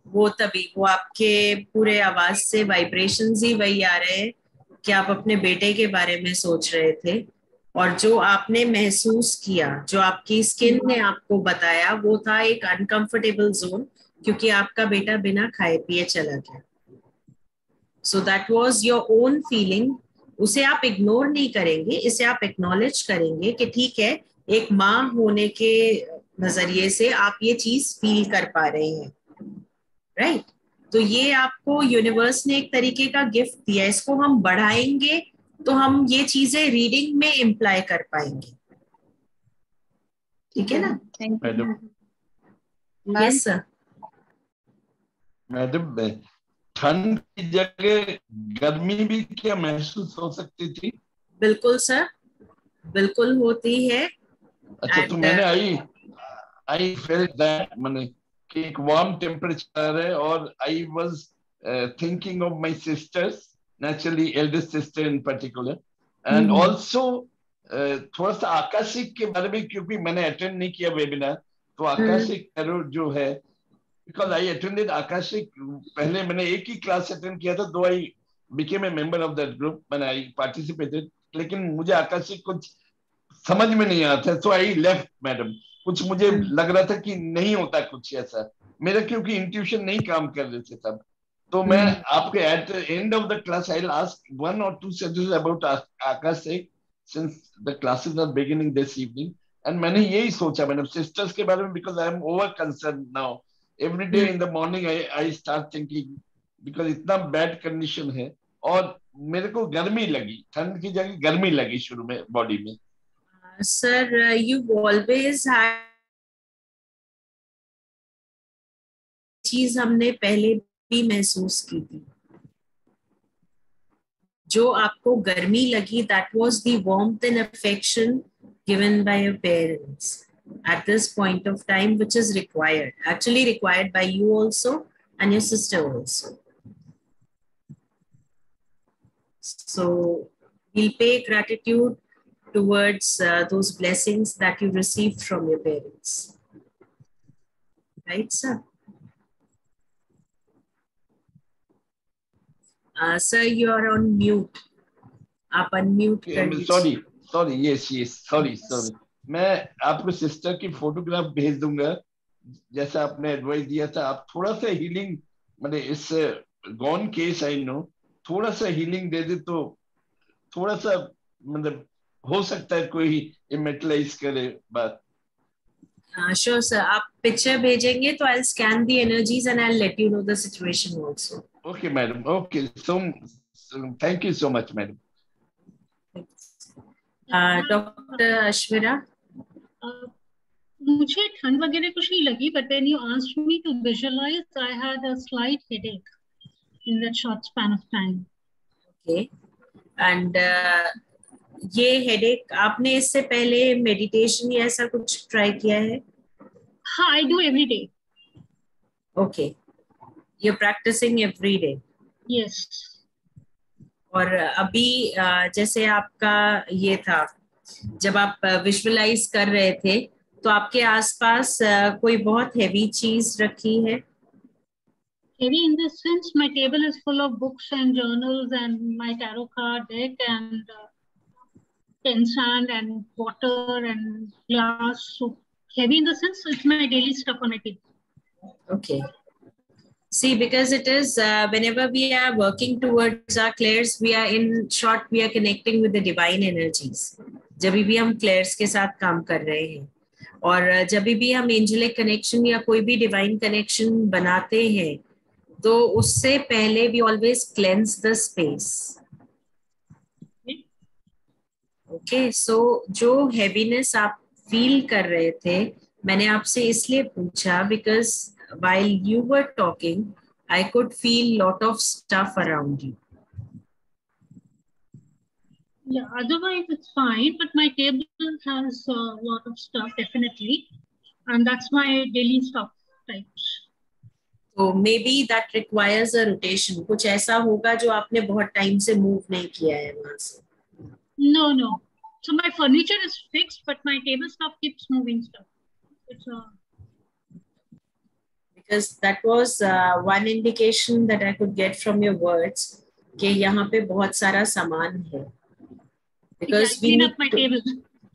वो तभी वो आपके पूरे आवाज़ से वाइब्रेशंस ही वही आ रहे हैं। कि आप अपने बेटे के बारे में सोच रहे थे और जो आपने महसूस किया, जो आपकी स्किन ने आपको बताया, वो था एक अनकंफर्टेबल जोन क्योंकि आपका बेटा बिना खाए पिए चला गया। So that was your own feeling उसे आप इग्नोर नहीं करेंगे, इसे आप एक्नोलेज करेंगे कि ठीक है, एक माँ होने के नज़रिए से आप ये चीज़ फील कर पा रहे हैं। राइट तो ये आपको यूनिवर्स ने एक तरीके का गिफ्ट दिया इसको हम बढ़ाएँगे तो हम ये चीज़ें रीडिंग में इम्प्लाई कर पाएँगे। ठीक है ना? थैंक यस सर मैडम ठंड की जगह गर्मी भी क्या महसूस हो सकती थी? बिल्कुल सर बिल्कुल होती है। अच्छा तो मैंने आई आई फेल्ट दैट मैंने एक वार्म टेम्परेचर है और I was thinking of my sisters naturally eldest sister in particular and hmm. Also थोड़ा सा आकाशिक के बारे में क्योंकि मैंने अटेंड नहीं किया वेबिनार तो आकाशिक टैरो जो है बिकॉज़ आई अटेंडेड आकाशिक पहले मैंने एक ही क्लास अटेंड किया था though I became a member of that group मैंने आई पार्टिसिपेटेड लेकिन मुझे आकाशिक कुछ समझ में नहीं आता सो आई लेफ़्ट मैडम कुछ मुझे हम्म। लग रहा था कि नहीं होता कुछ ऐसा। मेरा क्योंकि इंट्यूशन नहीं काम कर रहे थे तब। तो मैं हम्म। आपके at end of the class I ask one और two sentences about Akashic since the classes are beginning this evening and मैंने यही सोचा मैडम सिस्टर्स के बारे में because I am over concern now every day in the morning I I start thinking because इतना bad condition है। और मेरे को गर्मी लगी ठंड की जगह गर्मी लगी शुरू में बॉडी में। सर यू ऑलवेज है चीज़ हमने पहले भी महसूस की थी। जो आपको गर्मी लगी दैट वॉज़ दी दम and affection given by parents at this point of time which is required actually required by you also and your sister also so we'll pay gratitude towards uh, those blessings that you received from your parents. Right sir? Uh, sir you are on mute. आप unmute कर लीजिए sorry sorry yes yes sorry sorry मैं आपको sister की photograph भेज दूँगा। जैसा आपने एडवाइस दिया था आप थोड़ा सा हीलिंग मैंने इस गॉन केस आई नो थोड़ा सा हीलिंग दे दे तो थोड़ा सा मतलब हो सकता है कोई इमेटलाइज करे बात श्योर सर आप पिक्चर भेजेंगे तो I scan the energies and I let you know the situation also okay madam okay so thank you so much madam doctor Ashwira मुझे ठंड वगैरह कुछ नहीं लगी but when you asked me to visualise I had a slight headache in that short span of time okay and ये headache आपने इससे पहले मेडिटेशन या ऐसा कुछ ट्राई किया है? हाँ I do every day okay you practising every day yes और अभी जैसे आपका ये था जब आप विजुअलाइज कर रहे थे तो आपके आसपास कोई बहुत हैवी चीज़ रखी है? Heavy in the sense my table is full of books and journals and my tarot card deck and uh, sand and water and glass so heavy in the sense so it's my daily stuff on my table okay see because it is uh, whenever we are working towards our clairs we are in short we are connecting with the divine energies जब भी हम क्लेयर्स के साथ काम कर रहे हैं और जब भी हम एंजलिक कनेक्शन या कोई भी डिवाइन कनेक्शन बनाते हैं तो उससे पहले we always cleanse the space okay so जो हैवीनेस आप फील कर रहे थे मैंने आपसे इसलिए पूछा because while you were talking i could feel lot of stuff around you yeah otherwise it's fine but my table has a lot of stuff definitely and that's my daily stuff types तो maybe that requires a rotation कुछ ऐसा होगा जो आपने बहुत time से move नहीं किया है वहाँ से no no so my furniture is fixed but my table stuff keeps moving stuff it's a because that was uh, one indication that I could get from your words कि यहाँ पे बहुत सारा सामान है because yeah, we need up my to, table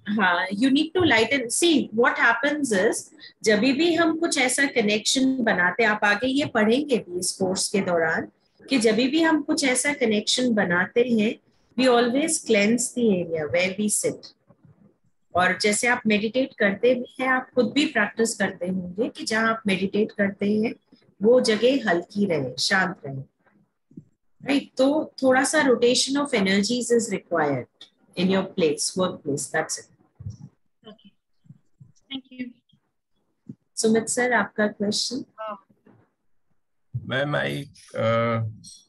हाँ you need to light and see what happens is जब भी हम कुछ ऐसा कनेक्शन बनाते आप आगे ये पढ़ेंगे भी इस कोर्स के दौरान कि जब भी हम कुछ ऐसा कनेक्शन बनाते हैं we always cleanse the area where we sit और जैसे आप मेडिटेट करते भी हैं आप खुद भी प्रैक्टिस करते होंगे कि जहाँ आप मेडिटेट करते हैं वो जगह हल्की रहे शांत रहे राइट right? तो थोड़ा सा rotation of energies is required in your place, workplace. That's it. Okay. Thank you. Sumit sir, आपका question? Oh. Ma'am, I uh,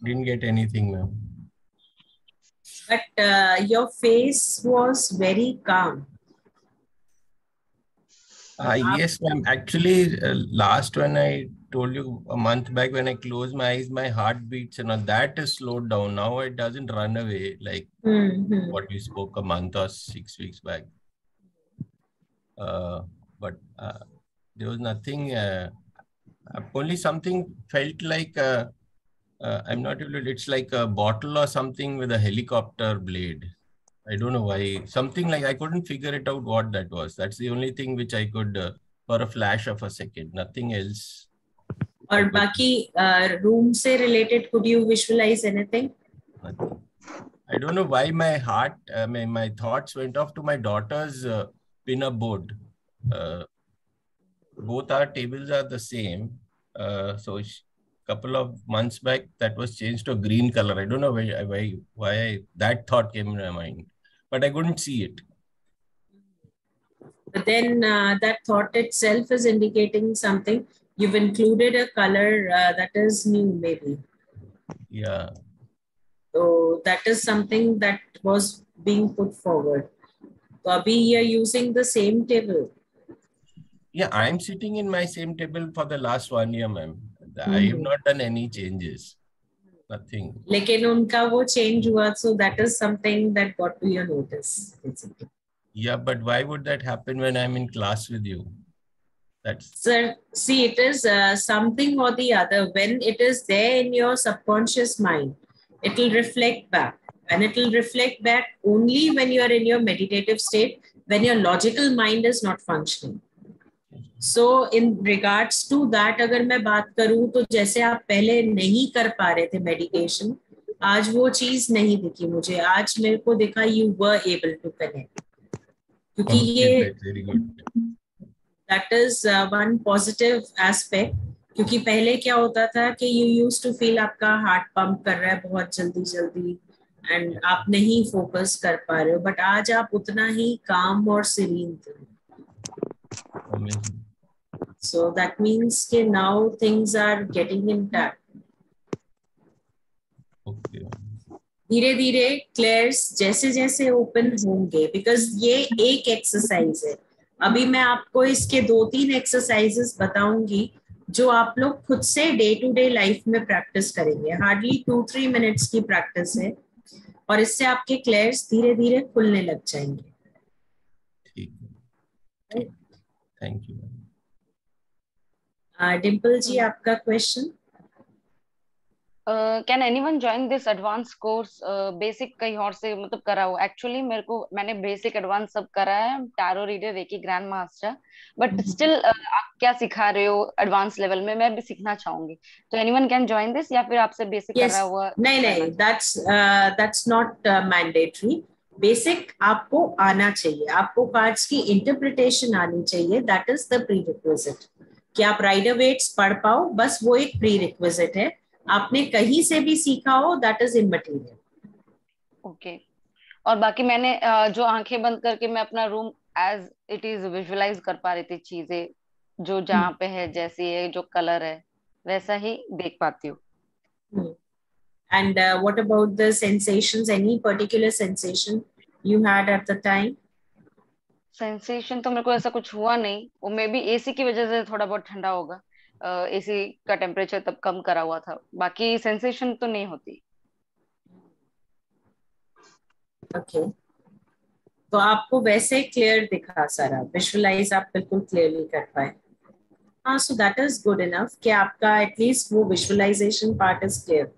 didn't get anything, ma'am. But uh, your face was very calm. Uh, yes, ma'am. Actually, uh, last when I told you a month back when I close my eyes, my heart beats and all that is slowed down. Now it doesn't run away like mm-hmm. what we spoke a month or six weeks back. Uh, but uh, there was nothing. Uh, only something felt like uh, I'm not able to, it's like a bottle or something with a helicopter blade. I don't know why, something like, I couldn't figure it out what that was. That's the only thing which I could, uh, for a flash of a second, nothing else. Or Baki, uh, room say related, could you visualize anything? I don't know why my heart, uh, my, my thoughts went off to my daughter's uh, board. Uh, both our tables are the same. Uh, so she, couple of months back, that was changed to a green color. I don't know why why why I, that thought came in my mind, but I couldn't see it. But then uh, that thought itself is indicating something. You've included a color uh, that is new, maybe. Yeah. So that is something that was being put forward. Abhi, you're using the same table. Yeah, I'm sitting in my same table for the last one year, ma'am Mm-hmm. I have not done any changes. Nothing. लेकिन उनका वो change हुआ, so that is something that got to your notice. Basically. Yeah, but why would that happen when I'm in class with you? That's Sir, see, it is uh, something or the other. When it is there in your subconscious mind, it will reflect back. And it will reflect back only when you are in your meditative state, when your logical mind is not functioning. So in regards to that अगर मैं बात करूँ तो जैसे आप पहले नहीं कर पा रहे थे मेडिटेशन आज वो चीज़ नहीं दिखी मुझे। आज मेरे को दिखा you were able to connect क्योंकि ये that is one positive aspect क्योंकि पहले क्या होता था कि यू यूज़ टू फील आपका हार्ट पंप कर रहा है बहुत जल्दी जल्दी एंड आप नहीं फोकस कर पा रहे हो। बट आज आप उतना ही काम और सीरीन थे। सो दैट मीन्स के now things are getting intact धीरे धीरे क्लेयर्स जैसे जैसे ओपन होंगे बिकॉज़ ये एक एक्सरसाइज है। अभी मैं आपको इसके दो तीन एक्सरसाइजेस बताऊँगी जो आप लोग खुद से डे टू डे लाइफ में प्रैक्टिस करेंगे। हार्डली टू थ्री मिनट्स की प्रैक्टिस है और इससे आपके क्लेयर्स धीरे धीरे खुलने लग जाएँगे। ठीक थैंक यू डिम्पल जी आपका question can anyone join this advance course basic कहीं और से मतलब करा हो एक्चुअली मेरे को मैंने बेसिक एडवांस सब करा है tarot reader reiki grand master but still आप क्या सिखा रहे हो एडवांस लेवल में? मैं भी सीखना चाहूँगी। तो एनीवन कैन ज्वाइन दिस या फिर आपसे बेसिक yes. करा हुआ नहीं नहीं that's that's not mandatory basic आपको आना चाहिए। आपको कार्ड्स की इंटरप्रिटेशन आनी चाहिए। That is the prerequisite कि आप राइडर वेट्स पढ़ पाओ बस वो एक प्री रिक्विजिट है। आपने कहीं से भी सीखा हो that is in material okay और बाकी मैंने जो आँखें बंद करके मैं अपना room as it is visualise कर पा रही थी चीज़ें जो जहाँ पे है जैसी है जो कलर है वैसा ही देख पाती हूँ। And what about the sensations any particular sensation you had at the time sensation तो मेरे को ऐसा कुछ हुआ नहीं। वो मे बी एसी की वजह से थोड़ा बहुत ठंडा होगा। ए एसी का टेम्परेचर तब कम करा हुआ था। बाकी सेंसेशन तो नहीं होती। Okay okay. तो आपको वैसे क्लियर दिखा सारा। विजुअलाइज आप बिल्कुल क्लियरली कर पाए। हाँ so that is good enough कि आपका एटलीस्ट वो visualisation part is clear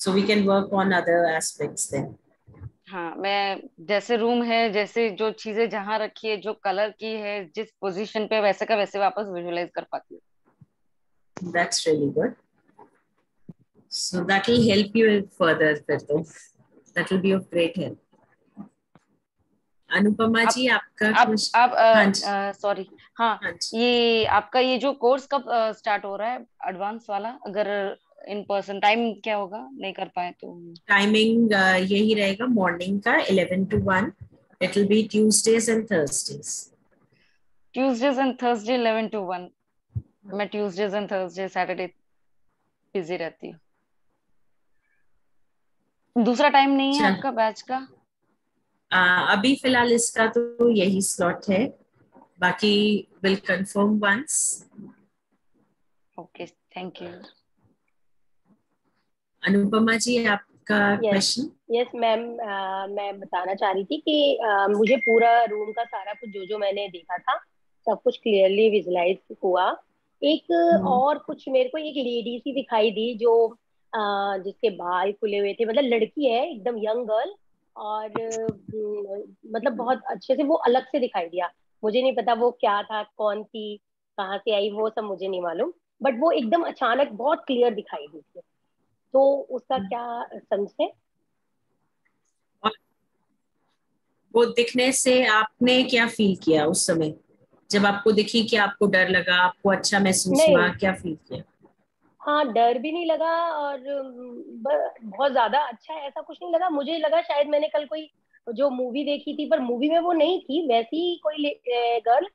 so we can work on other aspects then हाँ मैं जैसे रूम है जैसे जो चीज़ें जहाँ रखी है जो कलर की है जिस पोजीशन पे वैसे का वैसे वापस विजुअलाइज कर पाती हूँ That's really good. So that will help you further, Firdo. That will be of great help. Anupama ji आपका आप आप सॉरी हाँ, हाँ ये आपका ये जो कोर्स कब स्टार्ट हो रहा है एडवांस वाला अगर इन पर्सन टाइम क्या होगा? नहीं कर पाए तो टाइमिंग यही रहेगा मॉर्निंग का 11 to 1 it will be Tuesdays and Thursdays Tuesdays and Thursday 11 to 1 मैं Tuesdays and Thursday Saturday busy रहती हूँ। दूसरा टाइम नहीं है आपका बैच का? आ, अभी फ़िलहाल इसका तो यही स्लॉट है। बाकी will confirm once okay thank you Anupama ji आपका क्वेश्चन यस मैम मैं बताना चाह रही थी कि uh, मुझे पूरा रूम का सारा कुछ जो जो मैंने देखा था सब कुछ क्लियरली विजुलाइज हुआ। एक हम्म। और कुछ मेरे को एक लेडी सी दिखाई दी जो आ, जिसके बाल खुले हुए थे। मतलब लड़की है एकदम यंग गर्ल और मतलब बहुत अच्छे से वो अलग से दिखाई दिया। मुझे नहीं पता वो क्या था कौन थी कहाँ से आई वो सब मुझे नहीं मालूम। बट वो एकदम अचानक बहुत क्लियर दिखाई दी थी। तो उसका। क्या समझ है? वो दिखने से आपने क्या फील किया उस समय? जब आपको दिखी कि आपको डर लगा आपको अच्छा महसूस हुआ क्या फील किया? हाँ डर भी नहीं लगा और बहुत ज़्यादा अच्छा ऐसा कुछ नहीं लगा। मुझे लगा शायद मैंने कल कोई जो मूवी देखी थी पर मूवी में वो नहीं थी वैसी ही कोई गर्ल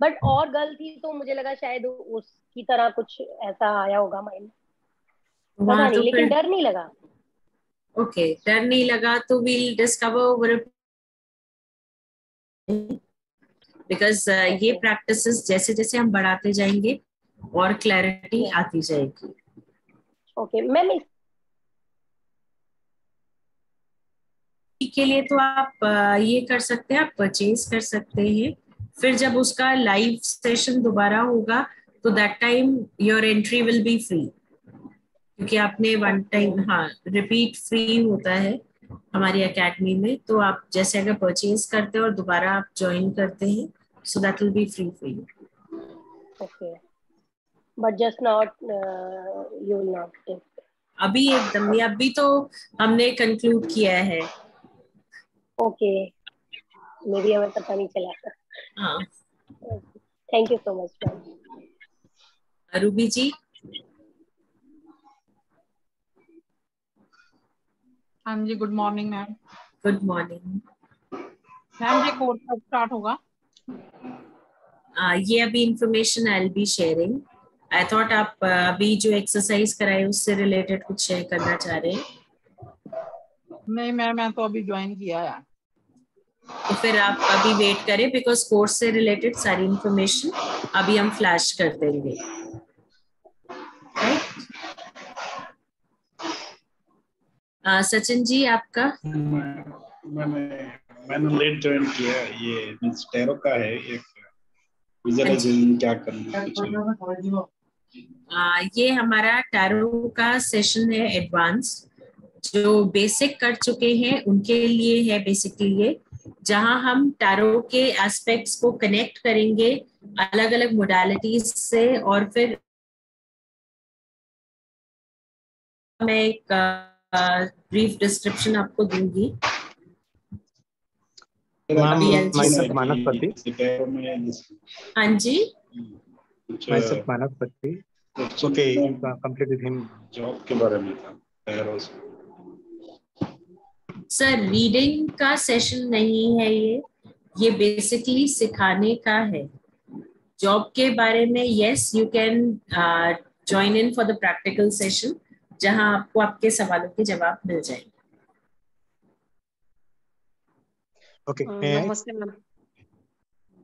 बट और गर्ल थी तो मुझे लगा शायद उसकी तरह कुछ ऐसा आया होगा माइंड पता नहीं तो लेकिन डर नहीं लगा। ओके डर नहीं लगा तो विल डिस्कवर ओवर बिकॉज़ ये प्रैक्टिसेस जैसे जैसे हम बढ़ाते जाएँगे और क्लैरिटी आती जाएगी। ओके okay, मैम के लिए तो आप uh, ये कर सकते हैं आप परचेज कर सकते हैं। फिर जब उसका लाइव सेशन दोबारा होगा तो that time your entry will be free क्योंकि आपने वन टाइम हाँ रिपीट फ्री होता है हमारी एकेडमी में तो आप जैसे अगर परचेज करते हैं और दोबारा आप ज्वाइन करते हैं that will be free for you. Okay. But just not, uh, you will not take. अभी एकदम नहीं अभी तो हमने कंक्लूड किया है ओके मे बी हमें पता नहीं चला हाँ thank you so much ma'am Ruby ji हाँ जी good morning ma'am good morning ma'am ये कोर्स कब स्टार्ट होगा? आ, ये अभी information I be sharing I thought आप अभी जो एक्सरसाइज कराए उससे रिलेटेड कुछ शेयर करना चाह रहे हैं? नहीं मैम मैं तो अभी ज्वाइन किया है। तो फिर आप अभी वेट करें बिकॉज़ कोर्स से रिलेटेड सारी इंफॉर्मेशन अभी हम फ्लैश कर देंगे। Right? सचिन जी आपका? मैंने मैंने लेट ज्वाइन किया ये मींस टेरो का है एक विजुअलाइजेशन क्या करना है आ, ये हमारा टैरो का सेशन है एडवांस जो बेसिक कर चुके हैं उनके लिए है बेसिकली ये। जहाँ हम टैरो के एस्पेक्ट्स को कनेक्ट करेंगे अलग अलग मोडालिटीज से और फिर मैं एक ब्रीफ डिस्क्रिप्शन आपको दूँगी। हाँ जी। Manavpati okay. You complete with job के बारे में था। सर रीडिंग का सेशन नहीं है ये। ये बेसिकली सिखाने का है। जॉब के बारे में yes you can join in for the practical session जहाँ आपको आपके सवालों के जवाब मिल जाएँगे okay नमस्ते मैम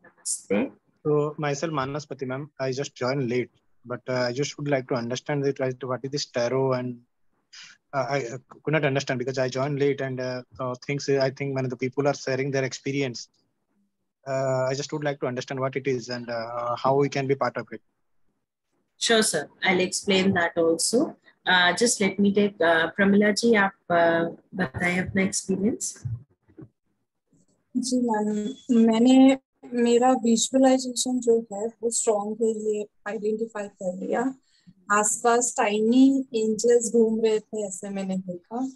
नमस्ते so myself manaspati ma'am i just joined late but uh, i just would like to understand it right what is this tarot and uh, i uh, could not understand because i joined late and uh, uh, things i think when the people are sharing their experience uh, i just would like to understand what it is and uh, how we can be part of it Sure, sir. I'll explain that also. Uh, let me take Pramila ji, आप uh, बताएँ अपना experience. जी ma'am मैंने मेरा visualisation जो है वो strong है ये आइडेंटिफाई कर लिया. आसपास टाइनी एंजल्स घूम रहे थे ऐसे मैंने देखा.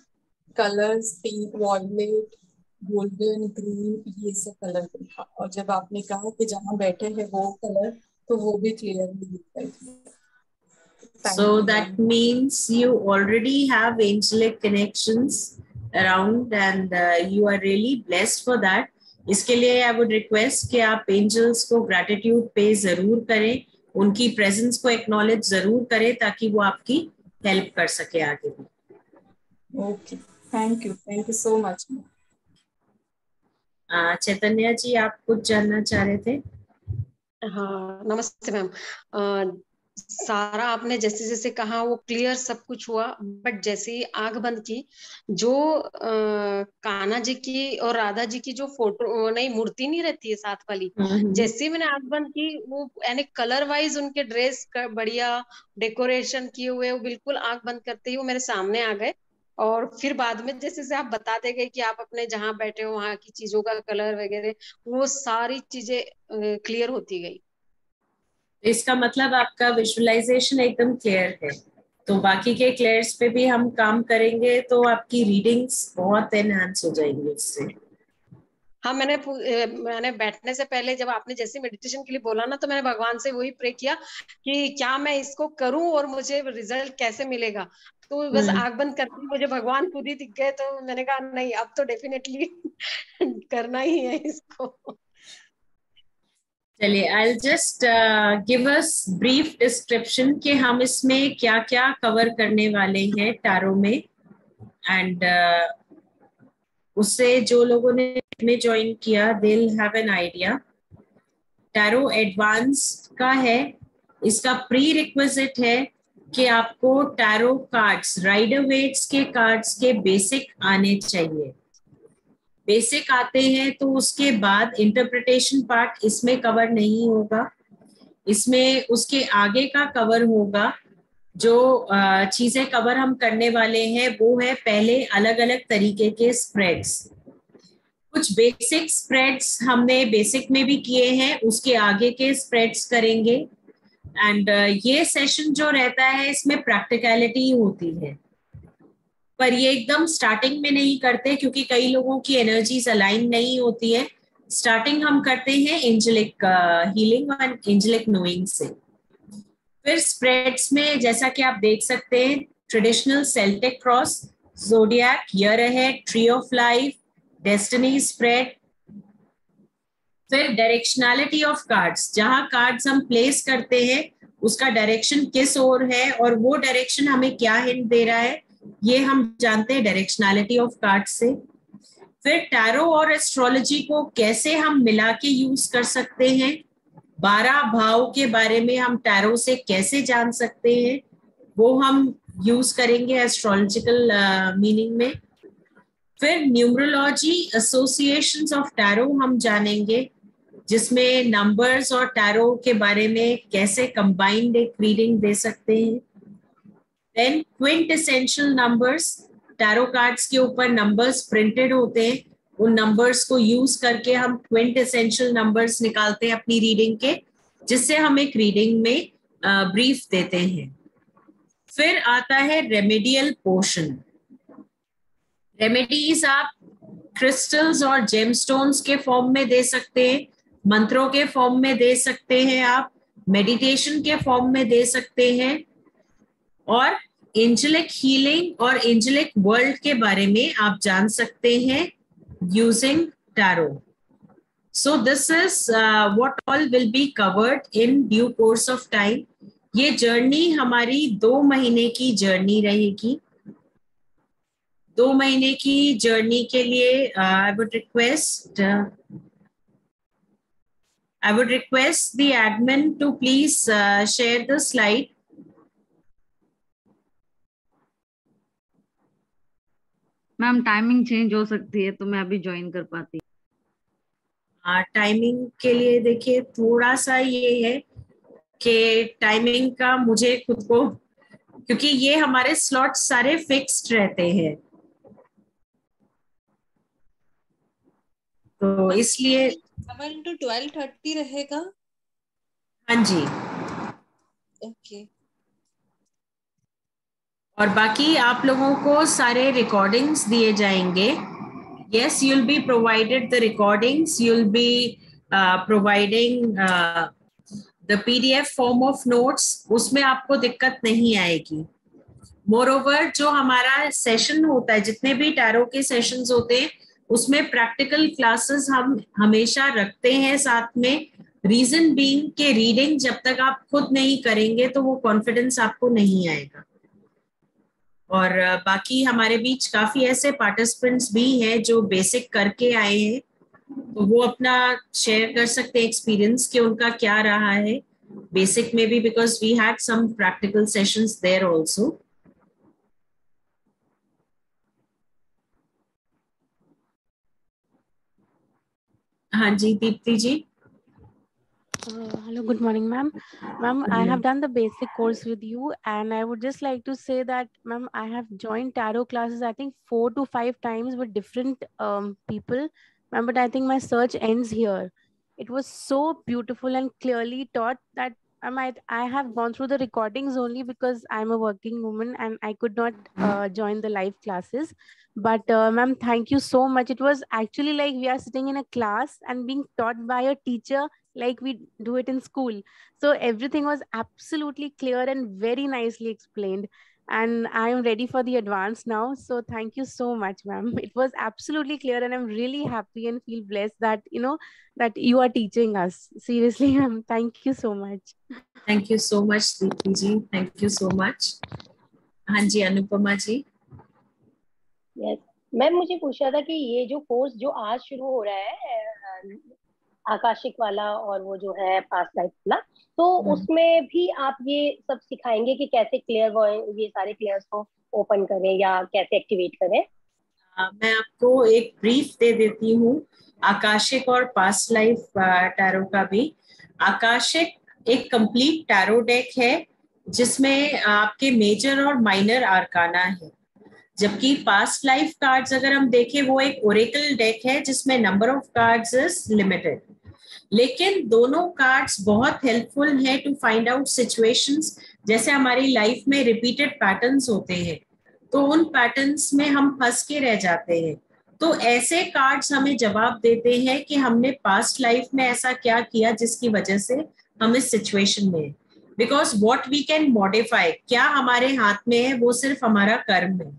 Colours pink violet golden green ये सब कलर देखा. और जब आपने कहा कि जहाँ बैठे हैं वो कलर तो वो भी क्लियरली दिख रहे थे. So that means you already have angelic connections around and uh, you are really blessed for that. इसके लिए आई वुड रिक्वेस्ट कि आप एंजल्स को ग्रेटिट्यूड पे ज़रूर करें उनकी प्रेजेंस को एक्नॉलेज ज़रूर करें ताकि वो आपकी हेल्प कर सके आगे भी। Okay thank you thank you so much Chaitanya ji आप कुछ जानना चाह रहे थे? हाँ नमस्ते मैम। सारा आपने जैसे जैसे कहा वो क्लियर सब कुछ हुआ बट जैसे ही आग बंद की जो आ, कान्हा जी की और राधा जी की जो फ़ोटो नहीं मूर्ति नहीं रहती है साथ वाली जैसे ही मैंने आग बंद की वो यानी कलर वाइज उनके ड्रेस बढ़िया डेकोरेशन किए हुए वो बिल्कुल आग बंद करते ही वो मेरे सामने आ गए और फिर बाद में जैसे जैसे आप बताते गए कि आप अपने जहाँ बैठे हो वहाँ की चीज़ों का कलर वगैरह वो सारी चीज़ें क्लियर होती गई। इसका मतलब आपका विजुअलाइजेशन एकदम क्लियर है। तो बाकी के क्लियर्स पे भी हम काम करेंगे तो आपकी रीडिंग्स बहुत एनहांस हो जाएँगी उससे हाँ मैंने मैंने बैठने से पहले जब आपने जैसे मेडिटेशन के लिए बोला ना तो मैंने भगवान से वही प्रे किया कि क्या मैं इसको करूँ और मुझे रिज़ल्ट कैसे मिलेगा? तो बस आग बंद करके मुझे भगवान खुद ही दिख गए तो मैंने कहा नहीं अब तो डेफिनेटली करना ही है इसको। चलिए I just give us brief description कि हम इसमें क्या क्या कवर करने वाले हैं टारो में एंड uh, उससे जो लोगों ने में ज्वाइन किया they have an idea tarot advance का है इसका प्री रिक्विजिट है कि आपको टैरो कार्ड्स राइडर वेट्स के कार्ड्स के बेसिक आने चाहिए। बेसिक आते हैं तो उसके बाद इंटरप्रिटेशन पार्ट इसमें कवर नहीं होगा। इसमें उसके आगे का कवर होगा। जो चीज़ें कवर हम करने वाले हैं, वो है पहले अलग अलग तरीके के स्प्रेड्स कुछ बेसिक स्प्रेड्स हमने बेसिक में भी किए हैं, उसके आगे के स्प्रेड्स करेंगे। एंड ये सेशन जो रहता है, इसमें प्रैक्टिकलिटी होती है। पर ये एकदम स्टार्टिंग में नहीं करते, क्योंकि कई लोगों की एनर्जीज अलाइन नहीं होती है। स्टार्टिंग हम करते हैं angelic healing and angelic knowing से। फिर स्प्रेड्स में जैसा कि आप देख सकते हैं traditional Celtic cross zodiac year ahead tree of life destiny spread फिर डायरेक्शनैलिटी ऑफ़ कार्ड्स जहाँ कार्ड्स हम प्लेस करते हैं, उसका डायरेक्शन किस ओर है और वो डायरेक्शन हमें क्या हिंट दे रहा है? ये हम जानते हैं डायरेक्शनैलिटी ऑफ़ कार्ड से। फिर टैरो और एस्ट्रोलॉजी को कैसे हम मिला के यूज़ कर सकते हैं? बारह भाव के बारे में हम टैरो से कैसे जान सकते हैं? वो हम यूज़ करेंगे एस्ट्रोलॉजिकल मीनिंग में। फिर न्यूमरोलॉजी एसोसिएशन ऑफ़ टैरो हम जानेंगे, जिसमें नंबर्स और टैरो के बारे में कैसे कंबाइंड एक रीडिंग दे सकते हैं। Then quintessential numbers tarot cards के ऊपर नंबर्स प्रिंटेड होते हैं। उन नंबर्स को यूज़ करके हम क्विंट एसेंशियल नंबर्स निकालते हैं अपनी रीडिंग के, जिससे हम एक रीडिंग में ब्रीफ देते हैं। फिर आता है रेमेडियल पोर्शन रेमेडीज आप क्रिस्टल्स और जेमस्टोन्स के फॉर्म में दे सकते हैं, मंत्रों के फॉर्म में दे सकते हैं आप मेडिटेशन के फॉर्म में दे सकते हैं। और एंजलिक हीलिंग और एंजलिक वर्ल्ड के बारे में आप जान सकते हैं using tarot so this is what all will be covered in due course of time ये जर्नी हमारी दो महीने की जर्नी रहेगी. दो महीने की जर्नी के लिए I would request I would request the admin to please uh, share the ma'am timing change हो सकती है तो मैं अभी ज्वाइन कर पाती हाँ। टाइमिंग के लिए देखिए थोड़ा सा ये है कि टाइमिंग का मुझे खुद को क्योंकि ये हमारे स्लॉट सारे फिक्स्ड रहते हैं। तो इसलिए सेवन टू ट्वेल्व थर्टी रहेगा? हाँ जी। ओके और बाकी आप लोगों को सारे रिकॉर्डिंग्स दिए जाएँगे। Yes you'll be provided the recordings. You'll be uh, providing uh, the pdf form of उसमें आपको दिक्कत नहीं आएगी। मोर ओवर जो हमारा सेशन होता है जितने भी टैरो के सेशंस होते हैं उसमें प्रैक्टिकल क्लासेस हम हमेशा रखते हैं साथ में। रीजन बीइंग के रीडिंग जब तक आप खुद नहीं करेंगे तो वो कॉन्फिडेंस आपको नहीं आएगा। और बाकी हमारे बीच काफ़ी ऐसे पार्टिसिपेंट्स भी हैं जो बेसिक करके आए हैं। तो वो अपना शेयर कर सकते हैं एक्सपीरियंस कि उनका क्या रहा है। बेसिक में भी because we had some practical sessions there also हाँ जी, Deepti ji. Uh, hello, good morning, ma'am. Ma'am, I have done the basic course with you, and I would just like to say that, ma'am, I have joined tarot classes, I think, four to five times with different um, people, ma'am, but I think my search ends here. It was so beautiful and clearly taught that I might I have gone through the recordings only because I'm a working woman and I could not uh, join the live classes. But uh, ma'am, thank you so much. It was actually like we are sitting in a class and being taught by a teacher like we do it in school. So everything was absolutely clear and very nicely explained. And I am ready for the advance now. So thank you so much, ma'am. It was absolutely clear, and I'm really happy and feel blessed that you know that you are teaching us. Seriously, ma'am. Thank you so much. Thank you so much, Deepti ji. Thank you so much. हाँ जी अनुपमा जी yes ma'am मुझे पूछना था कि ये जो course जो आज शुरू हो रहा है आकाशिक वाला और वो जो है पास लाइफ वाला। तो उसमें भी आप ये सब सिखाएँगे कि कैसे क्लियर ये सारे क्लियर्स को ओपन करें या कैसे एक्टिवेट करें? मैं आपको एक ब्रीफ दे देती हूँ आकाशिक और पास्ट लाइफ टैरो का भी। आकाशिक एक कंप्लीट टैरो डेक है जिसमें आपके मेजर और माइनर आरकाना है। जबकि पास्ट लाइफ कार्ड्स अगर हम देखें वो एक ओरेकल डेक है जिसमें number of cards is limited लेकिन दोनों कार्ड्स बहुत हेल्पफुल है टू फाइंड आउट सिचुएशंस जैसे हमारी लाइफ में रिपीटेड पैटर्न्स होते हैं तो उन पैटर्न्स में हम फंस के रह जाते हैं। तो ऐसे कार्ड्स हमें जवाब देते हैं कि हमने पास्ट लाइफ में ऐसा क्या किया जिसकी वजह से हम इस सिचुएशन में because what we can modify क्या हमारे हाथ में है, वो सिर्फ़ हमारा कर्म है।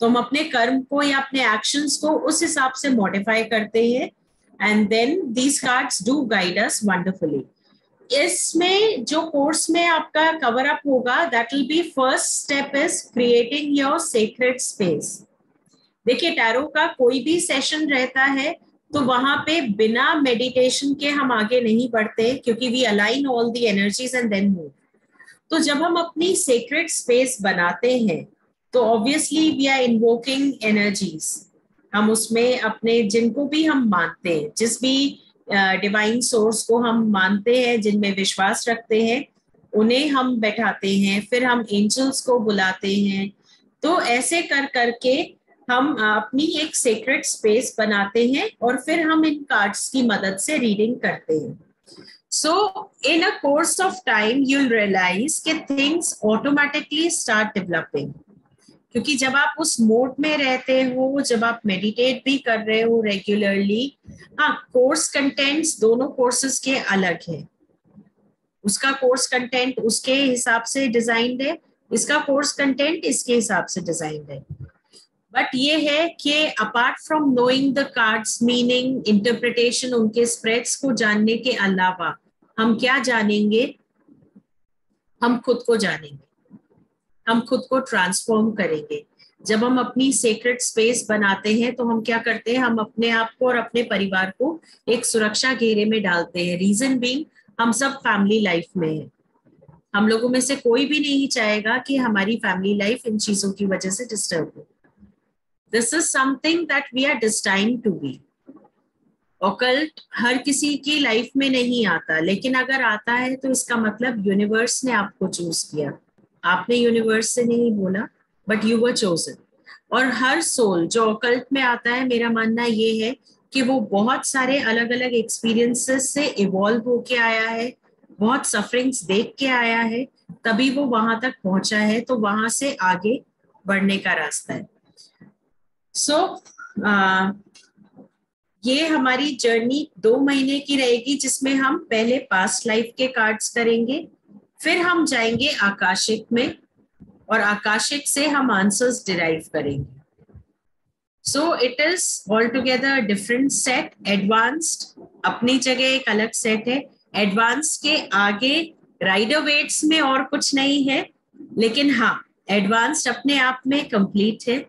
तो हम अपने कर्म को या अपने एक्शंस को उस हिसाब से मॉडिफाई करते हैं and then these cards do guide us wonderfully इसमें, जो कोर्स में आपका कवर अप होगा that will be first step is creating your secret space देखिए टैरो का कोई भी सेशन रहता है तो वहाँ पे बिना मेडिटेशन के हम आगे नहीं बढ़ते, क्योंकि we align all the energies and then move तो जब हम अपनी सेक्रेट स्पेस बनाते हैं तो obviously we are invoking energies हम उसमें अपने, जिनको भी हम मानते हैं, जिस भी डिवाइन सोर्स को हम मानते हैं जिनमें विश्वास रखते हैं, उन्हें हम बैठाते हैं, फिर हम एंजल्स को बुलाते हैं। तो ऐसे कर, करके हम अपनी एक सीक्रेट स्पेस बनाते हैं और फिर हम इन कार्ड्स की मदद से रीडिंग करते हैं। So in a course of time you realise के थिंग्स ऑटोमेटिकली स्टार्ट डेवलपिंग क्योंकि जब आप उस मोड में रहते हो, जब आप मेडिटेट भी कर रहे हो रेगुलरली हाँ कोर्स कंटेंट्स दोनों कोर्सेज के अलग है। उसका कोर्स कंटेंट उसके हिसाब से डिजाइंड है, इसका कोर्स कंटेंट इसके हिसाब से डिजाइंड है। बट ये है कि apart from knowing the cards meaning interpretation उनके स्प्रेड्स को जानने के अलावा, हम क्या जानेंगे? हम खुद को जानेंगे। हम खुद को ट्रांसफॉर्म करेंगे। जब हम अपनी सेक्रेट स्पेस बनाते हैं तो हम क्या करते हैं? हम अपने आप को और अपने परिवार को एक सुरक्षा घेरे में डालते हैं। रीजन बीइंग हम सब फैमिली लाइफ में है। हम लोगों में से कोई भी नहीं चाहेगा कि हमारी फैमिली लाइफ इन चीज़ों की वजह से डिस्टर्ब हो। This is something that we are destined to be occult हर किसी की लाइफ में नहीं आता, लेकिन अगर आता है तो इसका मतलब यूनिवर्स ने आपको चूज़ किया। आपने यूनिवर्स से नहीं बोला बट यू वर चोजन और हर सोल जो ओकल्ट में आता है मेरा मानना ये है कि वो बहुत सारे अलग अलग एक्सपीरियंसेस से इवॉल्व होके आया है बहुत सफरिंग्स देख के आया है तभी वो वहाँ तक पहुँचा है तो वहाँ से आगे बढ़ने का रास्ता है। सो so, ये हमारी जर्नी दो महीने की रहेगी जिसमें हम पहले पास्ट लाइफ के कार्ड्स करेंगे फिर हम जाएँगे आकाशिक में और आकाशिक से हम आंसर्स डिराइव करेंगे। So it is all together different set advanced अपनी जगह एक अलग सेट है। एडवांस के आगे राइडर वेट्स में और कुछ नहीं है, लेकिन हाँ एडवांस्ड अपने आप में कंप्लीट है।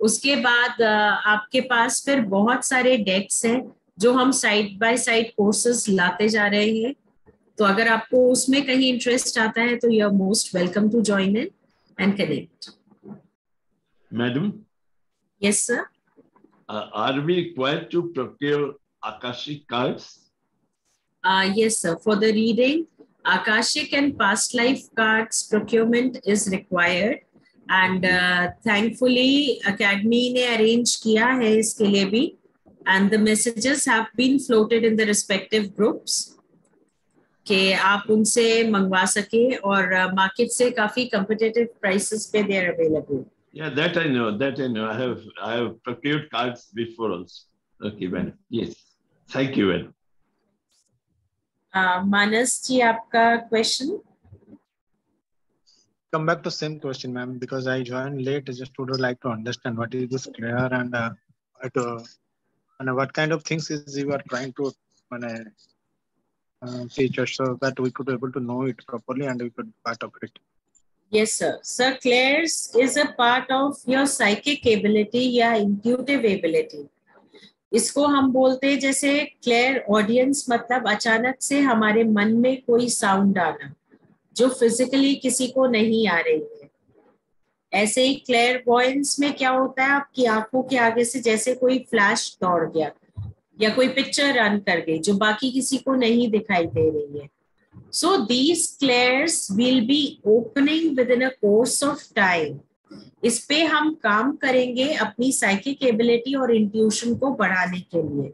उसके बाद आपके पास फिर बहुत सारे डेक्स हैं, जो हम साइड बाय साइड कोर्सेस लाते जा रहे हैं। तो अगर आपको उसमें कहीं इंटरेस्ट आता है तो you are most welcome to join in and connect madam yes sir are we required to procure akashic cards yes sir for the reading akashic and past life cards procurement is required and thankfully academy ने arrange किया है इसके लिए भी. And the messages have in the respective groups कि आप उनसे मंगवा सके और uh, मार्केट से काफ़ी कंपटीटिव प्राइसेस पे दे आर अवेलेबल या that I know that I know I have I have procured cards before also okay when yes thank you when Manas ji आपका question come back to same question ma'am because I join late just would like to understand what is this clear and at and what kind of things is you are trying to माने uh, features so that we could be able to know it properly and we could part of it. Yes, sir. Sir, clairs is a part of your psychic ability या intuitive ability. इसको हम बोलते हैं जैसे clear audience मतलब अचानक से हमारे मन में कोई साउंड आना जो फिजिकली किसी को नहीं आ रही है ऐसे ही क्लेयर वॉइंस में क्या होता है आपकी आँखों के आगे से जैसे कोई फ्लैश दौड़ गया या कोई पिक्चर रन कर गई जो बाकी किसी को नहीं दिखाई दे रही है। So these clairs will be opening with in a course of time इस पे हम काम करेंगे अपनी साइकिक एबिलिटी और इंट्यूशन को बढ़ाने के लिए।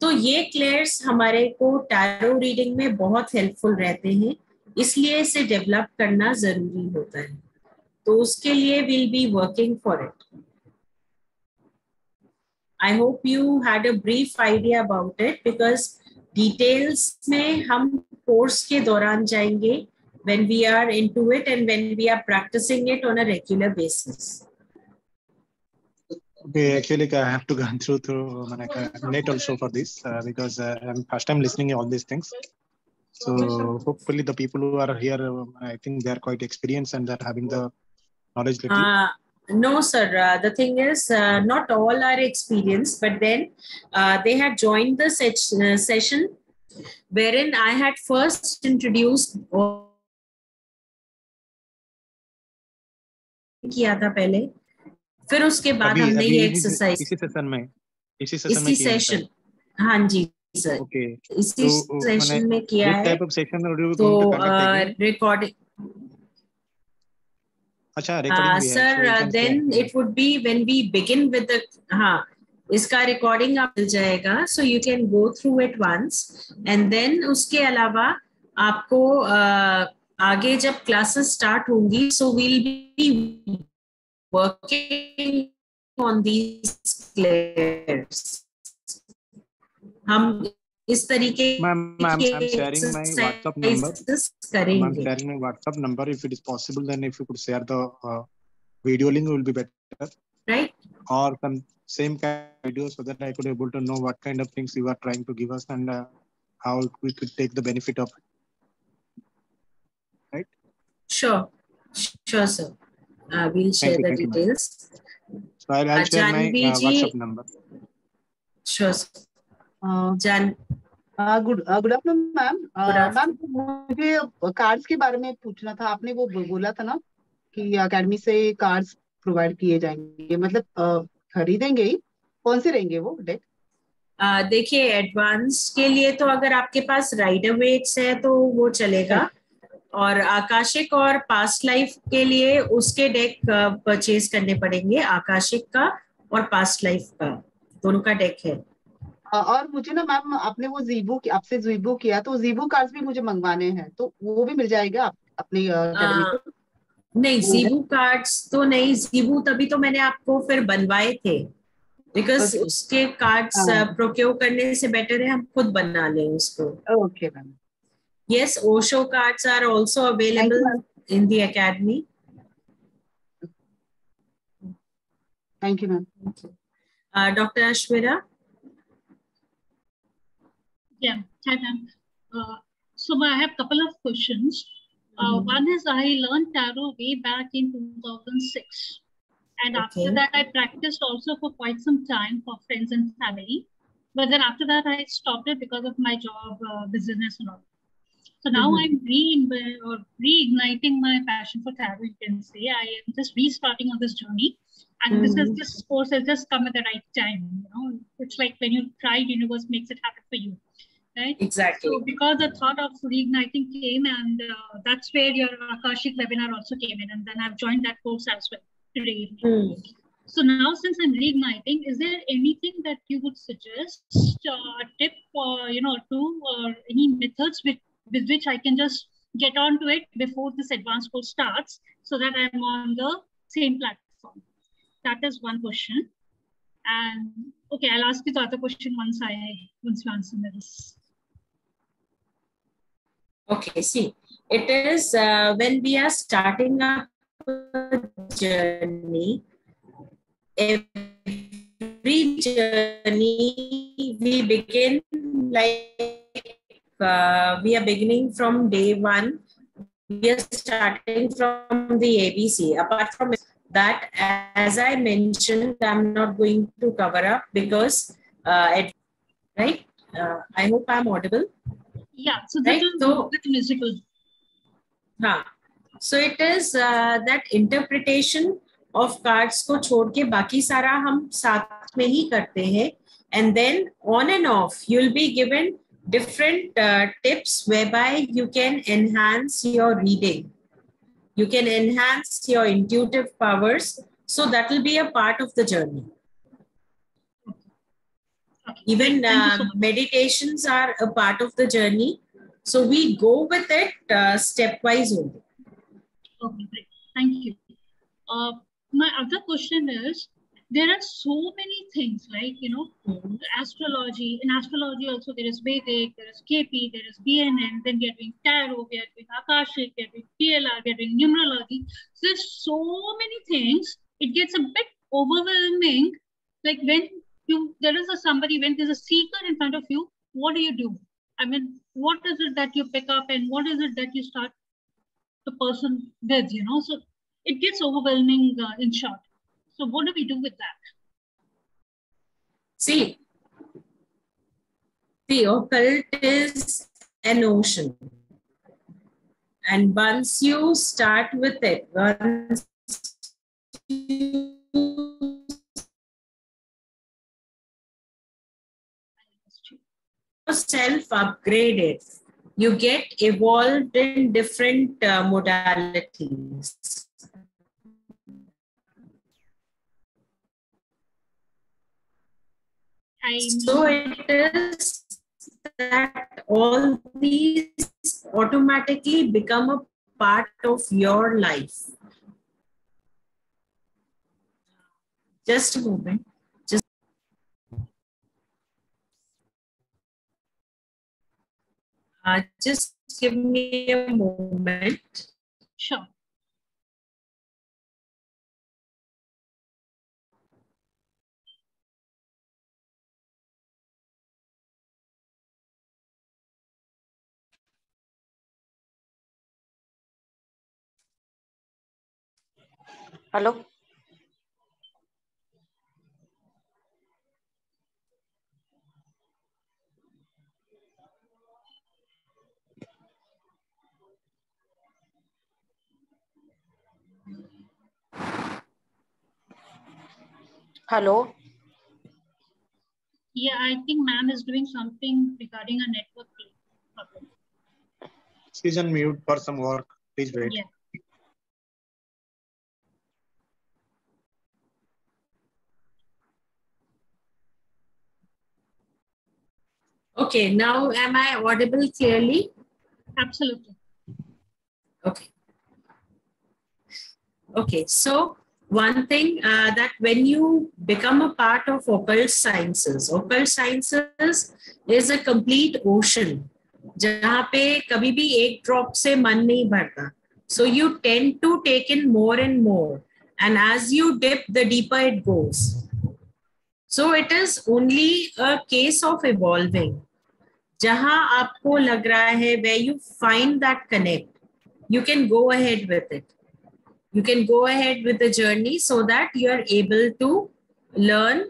तो ये क्लेयर्स हमारे को टैरो रीडिंग में बहुत हेल्पफुल रहते हैं। इसलिए इसे डेवलप करना ज़रूरी होता है। तो उसके लिए will be working for it I hope you had a brief idea about it because details में हम कोर्स के दौरान जाएंगे when we are into it and when we are practicing it on a regular basis. Okay, actually, I have to go through through like, uh, net also for this uh, because uh, I'm first time listening all these things. So hopefully, the people who are here, uh, I think they are quite experienced and they're having the knowledge. Little. Uh, no, sir. Uh, the thing is, uh, not all are experienced, but then uh, they had joined the se- uh, session wherein I had first introduced किया था पहले फिर उसके बाद अभी हमने अभी ये एक्सरसाइज इसी सेशन में इसी सेशन इसी है सेशन हाँ जी सर ओके इसी तो सेशन में किया है of session are तो? रिकॉर्डिंग अच्छा recording sir then it would be when we begin with the हाँ इसका रिकॉर्डिंग आप मिल जाएगा so you can go through it once and then उसके अलावा आपको uh, आगे जब क्लासेस स्टार्ट होंगी so we'll be working on these clairs हम इस तरीके Ma'am, ma'am, के I'm sharing my WhatsApp number. exercises Ma'am, I'm करेंगे sharing my WhatsApp number. If it is possible, then if you could share the uh, video link, will be better. Right. Or some same kind of video so that I could able to know what kind of things you are trying to give us and uh, how we could take the benefit of it. Right. Sure, sure, sir. Uh, we'll share Thank you, the thank you, ma'am. details. So I'll, I'll share my Janvi uh, ji- WhatsApp number. Sure, sir. जान good good afternoon ma'am ma'am मुझे cards के बारे में पूछना था। आपने वो बोला था ना कि एकेडमी से कार्ड्स प्रोवाइड किए जाएँगे। मतलब खरीदेंगे ही? कौन से रहेंगे वो डेक uh, देखिए एडवांस के लिए तो अगर आपके पास राइडर वेट्स है तो वो चलेगा। और आकाशिक और पास्ट लाइफ के लिए उसके डेक परचेज करने पड़ेंगे। आकाशिक का और पास्ट लाइफ का। दोनों का डेक है। और मुझे ना मैम आपने वो जीबू की- आपसे जीबू किया तो जीबू कार्ड भी मुझे मंगवाने हैं तो वो भी मिल जाएगा आप अपनी एकेडमी से नहीं जीबू कार्ड्स तो नहीं जीबू तभी तो मैंने आपको फिर बनवाए थे बिकॉज़ Okay. उसके कार्ड्स हाँ। प्रोक्योर करने से बेटर है हम खुद बना लें उसको। Okay ma'am yes osho cards are also available in the academy. Thank you ma'am doctor ashwira Yeah, hi ma'am. Uh, so I have a couple of questions. Uh, Mhm. One is I learned tarot way back in 2006. And after that, I practiced also for quite some time for friends and family. But then after that, I stopped it because of my job, uh, business, and all. So now Mhm. I'm re or reigniting my passion for tarot. You can say I am just restarting on this journey, and this is Mhm. this course has just come at the right time. You know, it's like when you try, universe makes it happen for you, right? exactly So because the thought of reigniting came, and uh, that's where your Akashic webinar also came in, and then I've joined that course as well today. Hmm. So now, since I'm reigniting, is there anything that you would suggest, uh, a tip, or you know, two, or any methods with with which I can just get onto it before this advanced course starts, so that I'm on the same platform? That is one question. And okay, I'll ask you the other question once I once you answer this. Okay, see, it is uh, when we are starting a journey, every journey we begin like uh, we are beginning from day one. We are starting from the ABC. Apart from that, as I mentioned, I'm not going to cover up because, uh, it, right? Uh, I hope I'm audible. Yeah, so that Right, is so- that musical. हाँ so it is that interpretation of cards को छोड़ के बाकी सारा हम साथ में ही करते हैं and then on and off you will be given different uh, tips whereby you can enhance your reading you can enhance your intuitive powers so that will be a part of the journey even uh, meditations are a part of the journey so we go with it uh, stepwise only Okay, great. Thank you. Uh, my other question is, there are so many things like you know Mhm. astrology in astrology also there is vedic there is kp there is bnn then we are doing tarot we are doing akashic we are doing plr we are doing numerology so there's so many things it gets a bit overwhelming like when you there is a somebody when there's a seeker in front of you what do you do? I mean what is it that you pick up and what is it that you start the person with you know? So it gets overwhelming uh, in short. So what do we do with that? See, the occult is an ocean. And once you start with it, once you self upgraded, you get evolved in different uh, modalities. I So it is that all these automatically become a part of your life. Just a moment. Just uh, just give me a moment. Sure. Hello hello Yeah, I think ma'am is doing something regarding a network problem. She's on mute for some work. Please wait. Yeah. Okay, now am I audible clearly? Absolutely. Okay. Okay, so one thing uh, that when you become a part of occult sciences, occult sciences is a complete ocean. जहाँ पे कभी भी एक drop से मन नहीं भरता so you tend to take in more and more and as you dip the deeper it goes so it is only a case of evolving जहाँ आपको लग रहा है where you find that connect you can go ahead with it you can go ahead with the journey so that you are able to learn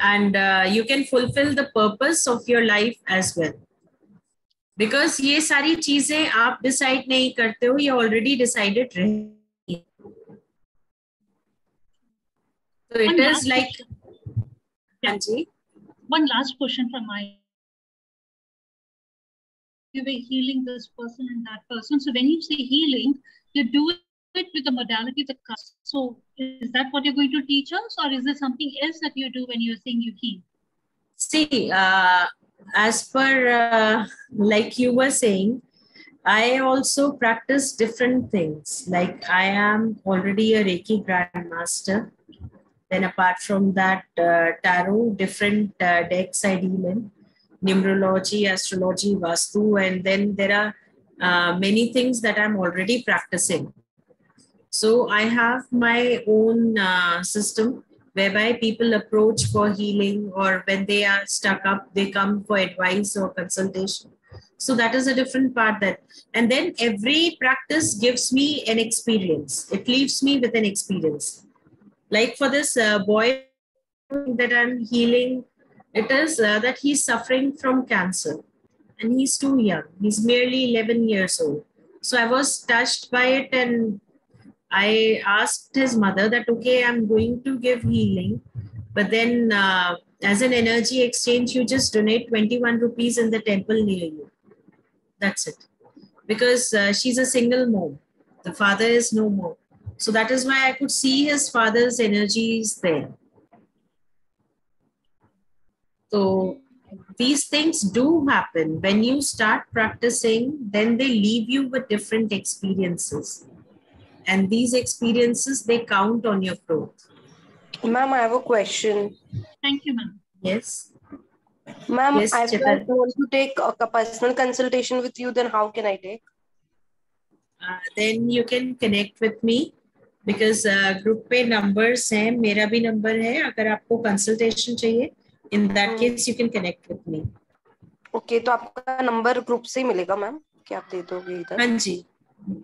and uh, you can fulfill the purpose of your life as well because ये सारी चीजें आप decide नहीं करते हो ये already decided रही है। तो it One is last like question. हाँ जी One last question from my you were healing this person and that person. So when you say healing, you do it with the modality that comes. So is that what you're going to teach us, or is there something else that you do when you're saying you heal? See, uh, as per uh, like you were saying, I also practice different things. Like I am already a Reiki grandmaster. Then apart from that, uh, tarot, different uh, decks I deal in, numerology, astrology, vastu, and then there are uh, many things that I'm already practicing. So I have my own uh, system whereby people approach for healing or when they are stuck up, they come for advice or consultation. So that is a different part that, and then every practice gives me an experience. It leaves me with an experience. Like for this uh, boy that I'm healing, it is uh, that he's suffering from cancer and he's too young. He's merely 11 years old. So I was touched by it and I asked his mother that, okay, I'm going to give healing, but then uh, as an energy exchange, you just donate 21 rupees in the temple near you. That's it. Because uh, she's a single mom. The father is no more. So that is why I could see his father's energies there. So these things do happen. When you start practicing, then they leave you with different experiences. And these experiences they count on your growth ma'am i have a question Thank you, ma'am. yes ma'am Yes, i want to take a personal consultation with you then how can i take uh, then you can connect with me because uh, group पे numbers हैं मेरा भी number है अगर आपको consultation चाहिए in that case you can connect with me okay तो आपका नंबर ग्रुप से ही मिलेगा मैम क्या आप दे दोगे इधर हाँ जी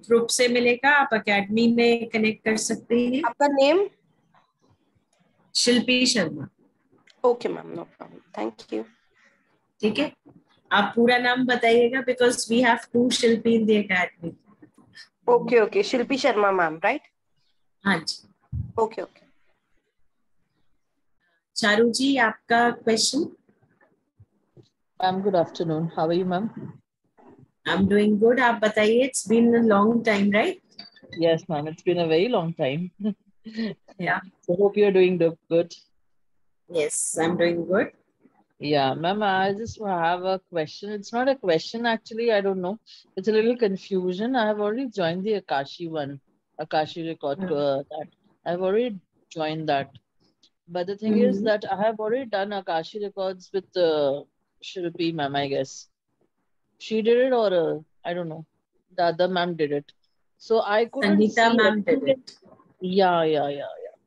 ग्रुप से मिलेगा आप एकेडमी में कनेक्ट कर सकते हैं। आपका name Shilpi Sharma. Okay ma'am no problem thank you ठीक है? आप पूरा नाम बताइएगा because we have to Shilpi in the academy okay okay Shilpi Sharma ma'am right हाँ जी। ओके ओके चारू जी आपका question Ma'am, good afternoon. How are you, ma'am? I am doing good आप बताइए it's been a long time right Yes, ma'am. It's been a very long time. Yeah. So hope you're doing the- good. Yes, I'm doing good. Yeah, ma'am. I just have a question. It's not a question actually. I don't know. It's a little confusion. I have already joined the Akashi one, Akashi record. Uh, that I've already joined that. But the thing is Mhm. that I have already done Akashi records with uh, Shilpi ma'am, I guess. She did it or uh, I don't know. The other ma'am did it. So I couldn't Sangeeta see ma'am did in- Yeah, yeah, yeah, yeah.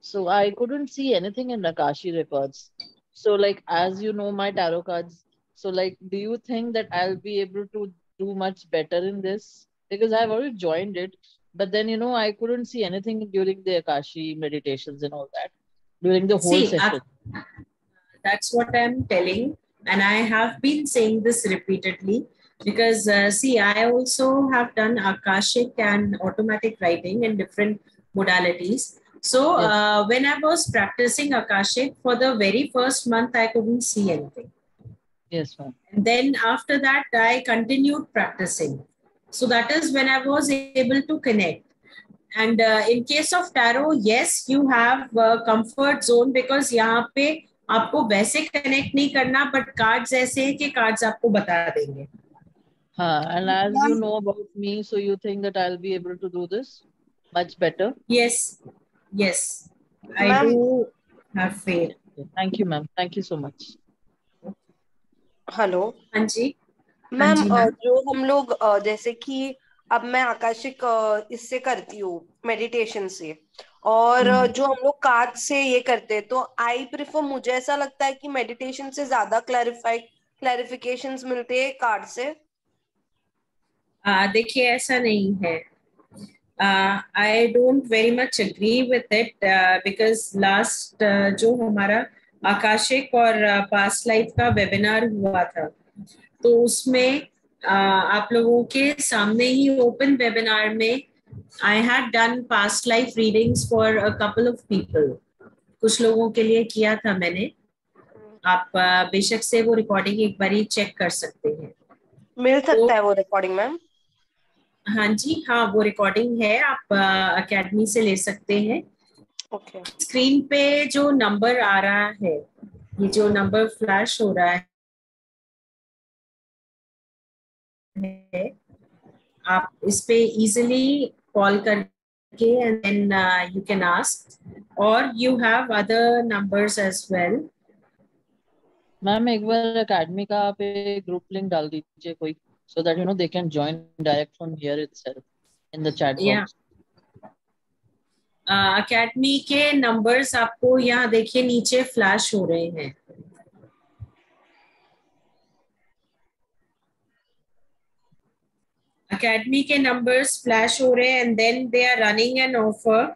So I couldn't see anything in Akashi records. So like as you know my tarot cards, so like do you think that I'll be able to do much better in this? Because I've already joined it, but then you know I couldn't see anything during the Akashi meditations and all that during the whole See, session. Ak- that's what I'm telling and I have been saying this repeatedly because uh, see, I also have done Akashic and automatic writing in different modalities. So uh, when I was practicing Akashic for the very first month, I couldn't see anything. Yes, ma'am. And then after that, I continued practicing. So that is when I was able to connect. And uh, in case of tarot, yes, you have comfort zone because yahan pe आपको वैसे connect नहीं करना but card ऐसे हैं कि cards आपको बता देंगे। हाँ and as you know about me so you think that I be able to do this much better yes yes I do thank you ma'am thank you so much hello हाँ जी। हाँ ma'am uh, जो हम लोग uh, जैसे कि अब मैं आकाशिक uh, इससे करती हूँ मेडिटेशन से। और जो हम लोग कार्ड से ये करते हैं तो आई प्रिफर मुझे ऐसा लगता है कि मेडिटेशन से ज़्यादा क्लैरिफाई क्लैरिफिकेशंस मिलते हैं कार्ड से। देखिए ऐसा नहीं है। I don't very much agree with it because last जो हमारा आकाशिक और पास्ट लाइफ का वेबिनार हुआ था तो उसमें uh, आप लोगों के सामने ही ओपन वेबिनार में I had done past life readings for a couple of people कुछ लोगों के लिए किया था मैंने। आप बेशक से वो रिकॉर्डिंग एक बारी चेक कर सकते हैं। मिल सकता तो, है वो रिकॉर्डिंग मैम हाँ जी हाँ वो रिकॉर्डिंग है। आप अकेडमी से ले सकते हैं। Okay okay. स्क्रीन पे जो नंबर आ रहा है ये जो नंबर फ्लैश हो रहा है आप इस पे इजीली कॉल करके and then you can ask और you have other numbers as well ma'am एक बार एकेडमी का आप एक ग्रुप लिंक डाल दीजिए कोई so that you know they can join direct from here itself in the chat box. Yeah. Academy के नंबर्स आपको यहाँ देखिए नीचे फ्लैश हो रहे हैं अकेडमी के नंबर्स फ्लैश हो रहे हैं and then they are running an offer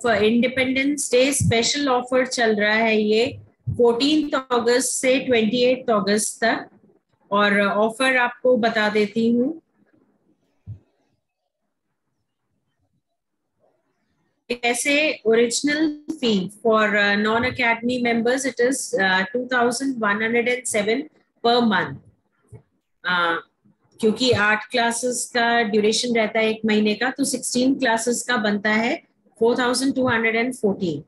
Independence Day special offer चल रहा है ये फोर्टीन अगस्त से ट्वेंटी एट अगस्त तक और ऑफ़र आपको बता देती हूँ। ऐसे original fee for non academy members it is two thousand one hundred and seven per month क्योंकि आठ क्लासेस का ड्यूरेशन रहता है एक महीने का तो सिक्सटीन क्लासेस का बनता है four thousand two hundred and fourteen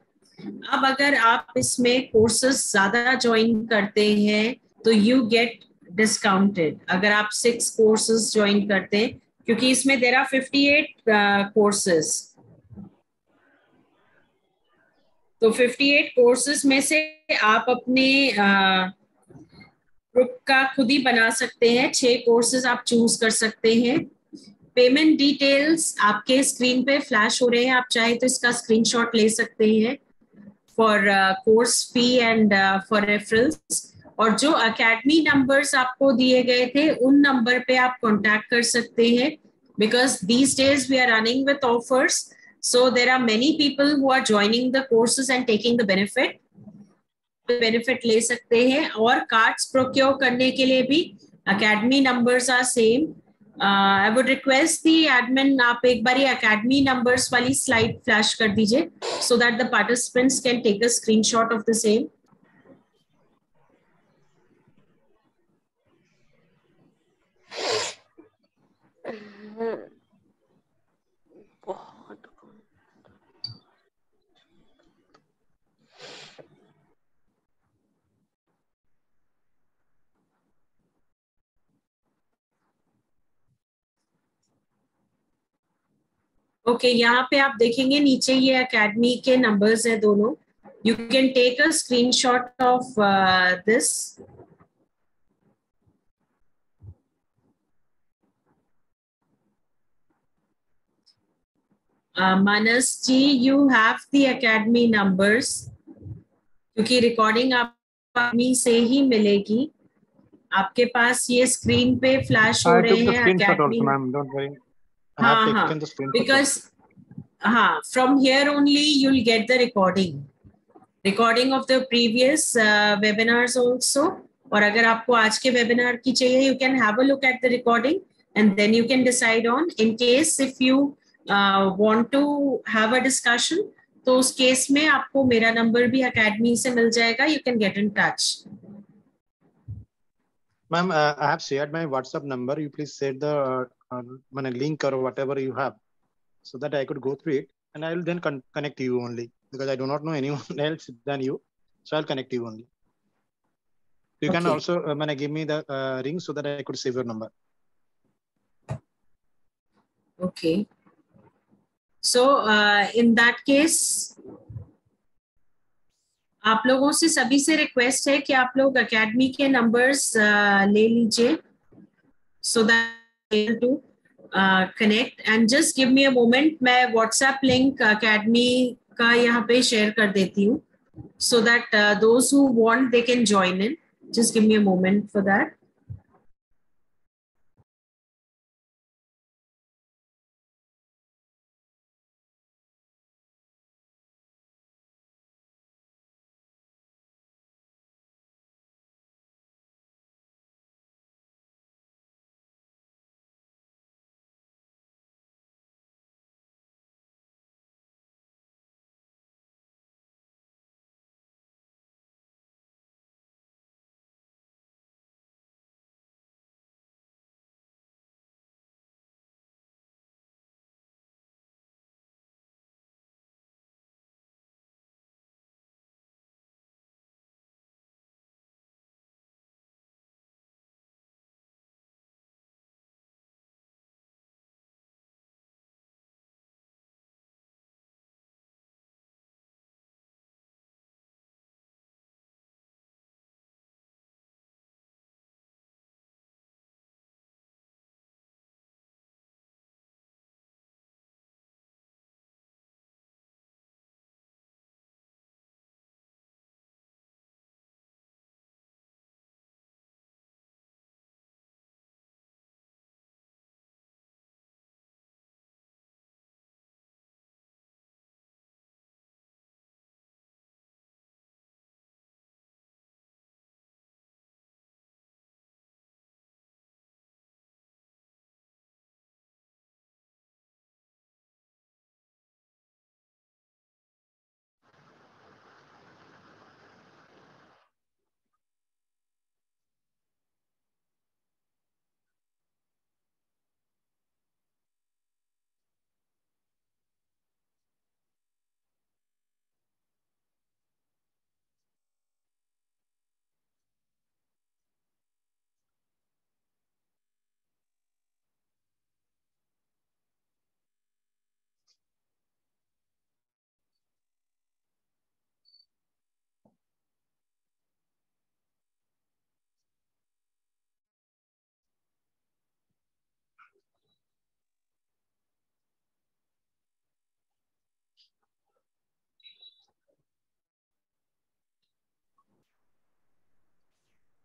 अब अगर आप इसमें कोर्सेस ज़्यादा ज्वाइन करते हैं तो यू गेट डिस्काउंटेड अगर आप सिक्स कोर्सेज ज्वाइन करते हैं, क्योंकि इसमें there are fifty eight courses तो 58 कोर्सेज में से आप अपने ग्रुप का खुद ही बना सकते हैं। छह कोर्सेज आप चूज़ कर सकते हैं। पेमेंट डिटेल्स आपके स्क्रीन पे फ्लैश हो रहे हैं। आप चाहे तो इसका स्क्रीनशॉट ले सकते हैं for course fee and for reference और जो अकेडमी नंबर्स आपको दिए गए थे, उन नंबर पे आप कांटेक्ट कर सकते हैं। Because these days we are running with offers so there are many people who are joining the courses and taking the benefit benefit ले सकते हैं और कार्ड्स प्रोक्योर करने के लिए भी academy numbers are same I would request the admin आप एक बार अकेडमी नंबर्स वाली स्लाइड फ्लैश कर दीजिए so that the participants can take a screenshot of the same okay okay, यहाँ पे आप देखेंगे नीचे ये एकेडमी के नंबर्स है दोनों. You can take a screenshot of this Manas ji you have the academy numbers क्योंकि रिकॉर्डिंग आप अकेडमी से ही मिलेगी. आपके पास ये स्क्रीन पे फ्लैश हो रहे हैं एकेडमी अगर आपको आज के वेबिनार की चाहिए you can have look at the recording and then you can decide on in case if you want to have a discussion तो उस केस में आपको मेरा नंबर भी अकेडमी से मिल जाएगा you can get in touch ma'am I have shared my WhatsApp number you please set the uh, link or whatever you have so that I could go through it and I will then con connect you only because I do not know anyone else than you. So I'll connect you only. You okay. can also uh, give me the uh, ring so that I could save your number. Okay. So uh, in that case, आप लोगों से सभी से request है कि आप लोग academy के नंबर्स uh, ले लीजिए so that able to uh, connect and just give me a moment मैं WhatsApp link academy का यहाँ पे share कर देती हूँ so that uh, those who want they can join in just give me a moment for that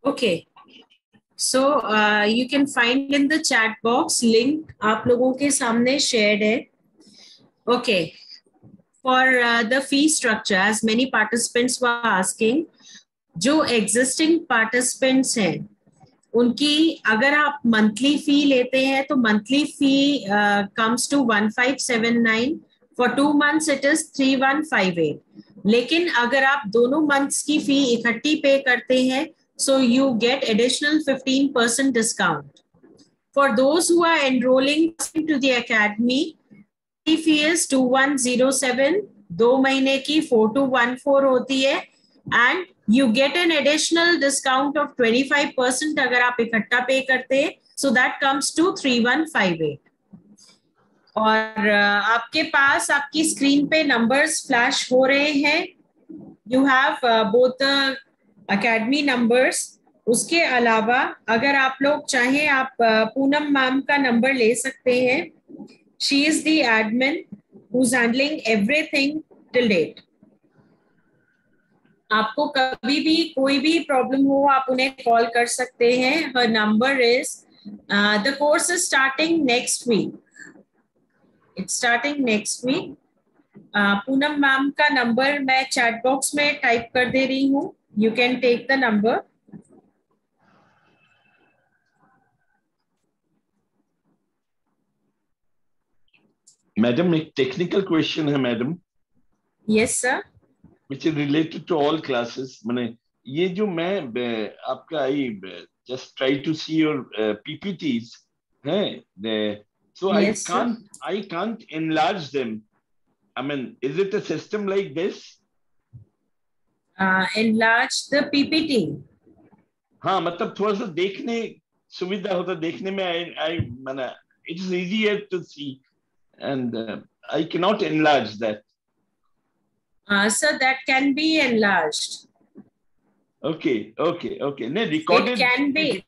okay so you can find in the chat box link आप लोगों के सामने शेयर्ड है. Okay for the fee structure as many participants were asking जो existing participants हैं, उनकी अगर आप मंथली फ़ी लेते हैं तो monthly fee comes to one five seven nine for two months it is three one five eight लेकिन अगर आप दोनों मंथ्स की फ़ी इकट्ठी पे करते हैं so you get additional fifteen percent discount for those who are enrolling to the academy fee is two one zero seven दो महीने की फोर टू वन फोर होती है and you get an additional discount of twenty five percent अगर आप इकट्ठा pay करते हैं so that comes to three one five eight और आपके पास आपकी स्क्रीन पे नंबर्स फ्लैश हो रहे हैं. You have both academy numbers उसके अलावा, अगर आप लोग चाहें, आप पूनम मैम का नंबर ले सकते हैं। She is the admin handling everything till date आपको कभी भी कोई भी प्रॉब्लम हो, आप उन्हें कॉल कर सकते हैं। Her number is the course is starting next week it's starting next week Poonam ma'am का नंबर मैं चैट बॉक्स में टाइप कर दे रही हूँ। You can take the number madam एक टेक्निकल क्वेश्चन है madam yes sir which is related to all classes मैंने ये जो मैं आपका आई just try to see your uh, PPTs हैं the, so yes, I can't sir. I can't enlarge them I mean is it a system like this uh, Enlarge the PPT हाँ मतलब थोड़ा सा देखने सुविधा होता देखने में I I मैंने it is easier to see and uh, I cannot enlarge that Uh, so that can be enlarged. Okay, okay, okay. No, recorded. It can be.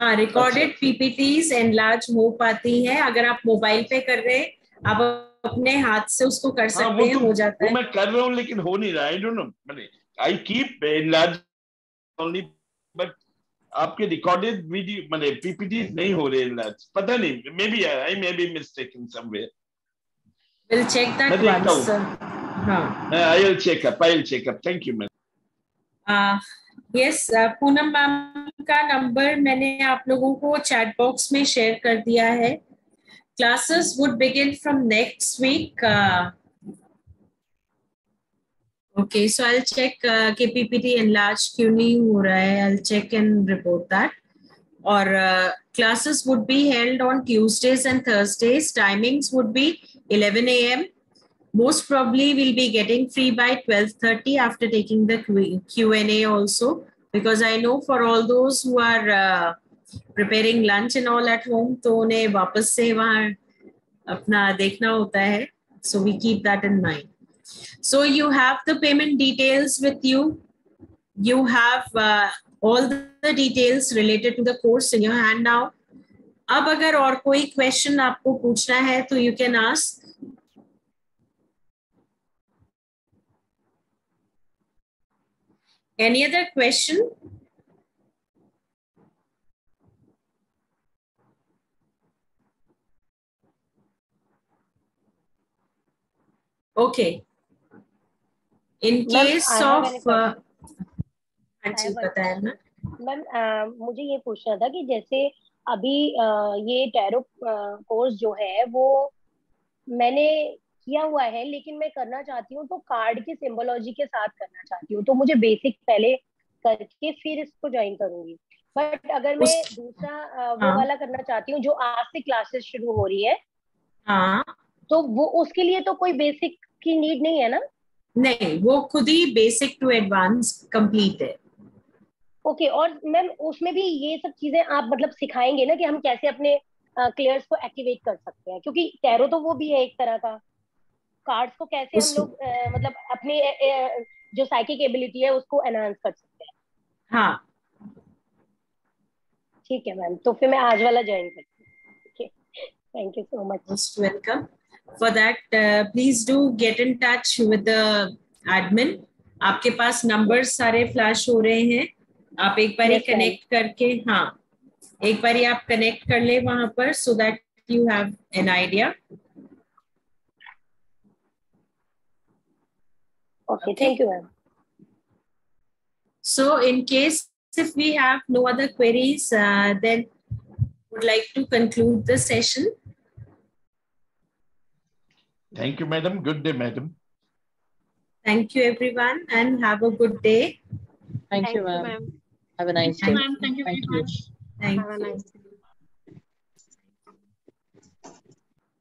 हाँ रिकॉर्डेड पीपीटीज एनलार्ज हो पाती है अगर आप मोबाइल पे कर रहे हैं आप अपने हाथ से उसको कर सकते हाँ, हैं तो, हो जाता है मैं कर रहा हूँ लेकिन हो नहीं रहा आई डोंट नो मैंने I keep enlarge only but आपके रिकॉर्डेड वीडियो मैंने पीपीटी नहीं हो रहे एनलार्ज पता नहीं maybe I may be mistaken somewhere We'll check that once. हाँ. I'll check up. I'll check up. Thank you, ma'am. Uh, yes, uh, Poonam ma'am का number मैंने आप लोगों को चैट बॉक्स में शेयर कर दिया है Classes would begin from next week okay so I check के पीपीटी एनलार्ज क्यों नहीं हो रहा है I check and report that और classes would be held on Tuesdays and Thursdays timings would be 11 a.m. Most probably we'll be getting free by 12.30 after taking the Q&A also because I know for all those who are preparing lunch and all at home तो उन्हें वापस से वहाँ अपना देखना होता है। So we keep that in mind so you have the payment details with you you have all the details related to the course in your hand now अब अगर और कोई क्वेश्चन आपको पूछना है तो you can ask any other question Okay. In case of हाँ बताया मैम मुझे ये पूछना था कि जैसे अभी ये टैरो कोर्स जो है वो मैंने किया हुआ है लेकिन मैं करना चाहती हूँ तो कार्ड के सिम्बोलॉजी के साथ करना चाहती हूँ। तो मुझे बेसिक पहले करके फिर इसको ज्वाइन करूँगी। बट अगर मैं दूसरा वो हाँ. वाला करना चाहती हूँ जो आज से क्लासेस शुरू हो रही है। हाँ। तो वो उसके लिए तो कोई बेसिक की नीड नहीं है ना? नहीं वो खुद ही बेसिक टू एडवांस कंप्लीट है। ओके okay, और मैम उसमें भी ये सब चीज़ें आप मतलब सिखाएँगे ना कि हम कैसे अपने क्लियर्स को एक्टिवेट कर सकते हैं? क्योंकि टैरो तो वो भी है एक तरह का। कार्ड्स को कैसे हम लोग मतलब अपने जो साइकिक एबिलिटी है उसको एनहांस कर सकते हैं। हाँ। ठीक है मैम तो फिर मैं आज वाला ज्वाइन करती हूँ। Thank you so much welcome for that please do get in touch with the admin आपके पास नंबर सारे फ्लैश हो रहे हैं। आप एक बार कनेक्ट करके हाँ एक बार आप कनेक्ट कर ले वहाँ पर so that you have an idea so in case if we have no other queries then would like to conclude the session Thank you, madam. Good day, madam. Thank you everyone and have a good day. Thank, you, ma'am. Have a nice Thank day. you, ma'am. Thank you very much. Thank Have a nice day.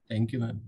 Thank you, ma'am.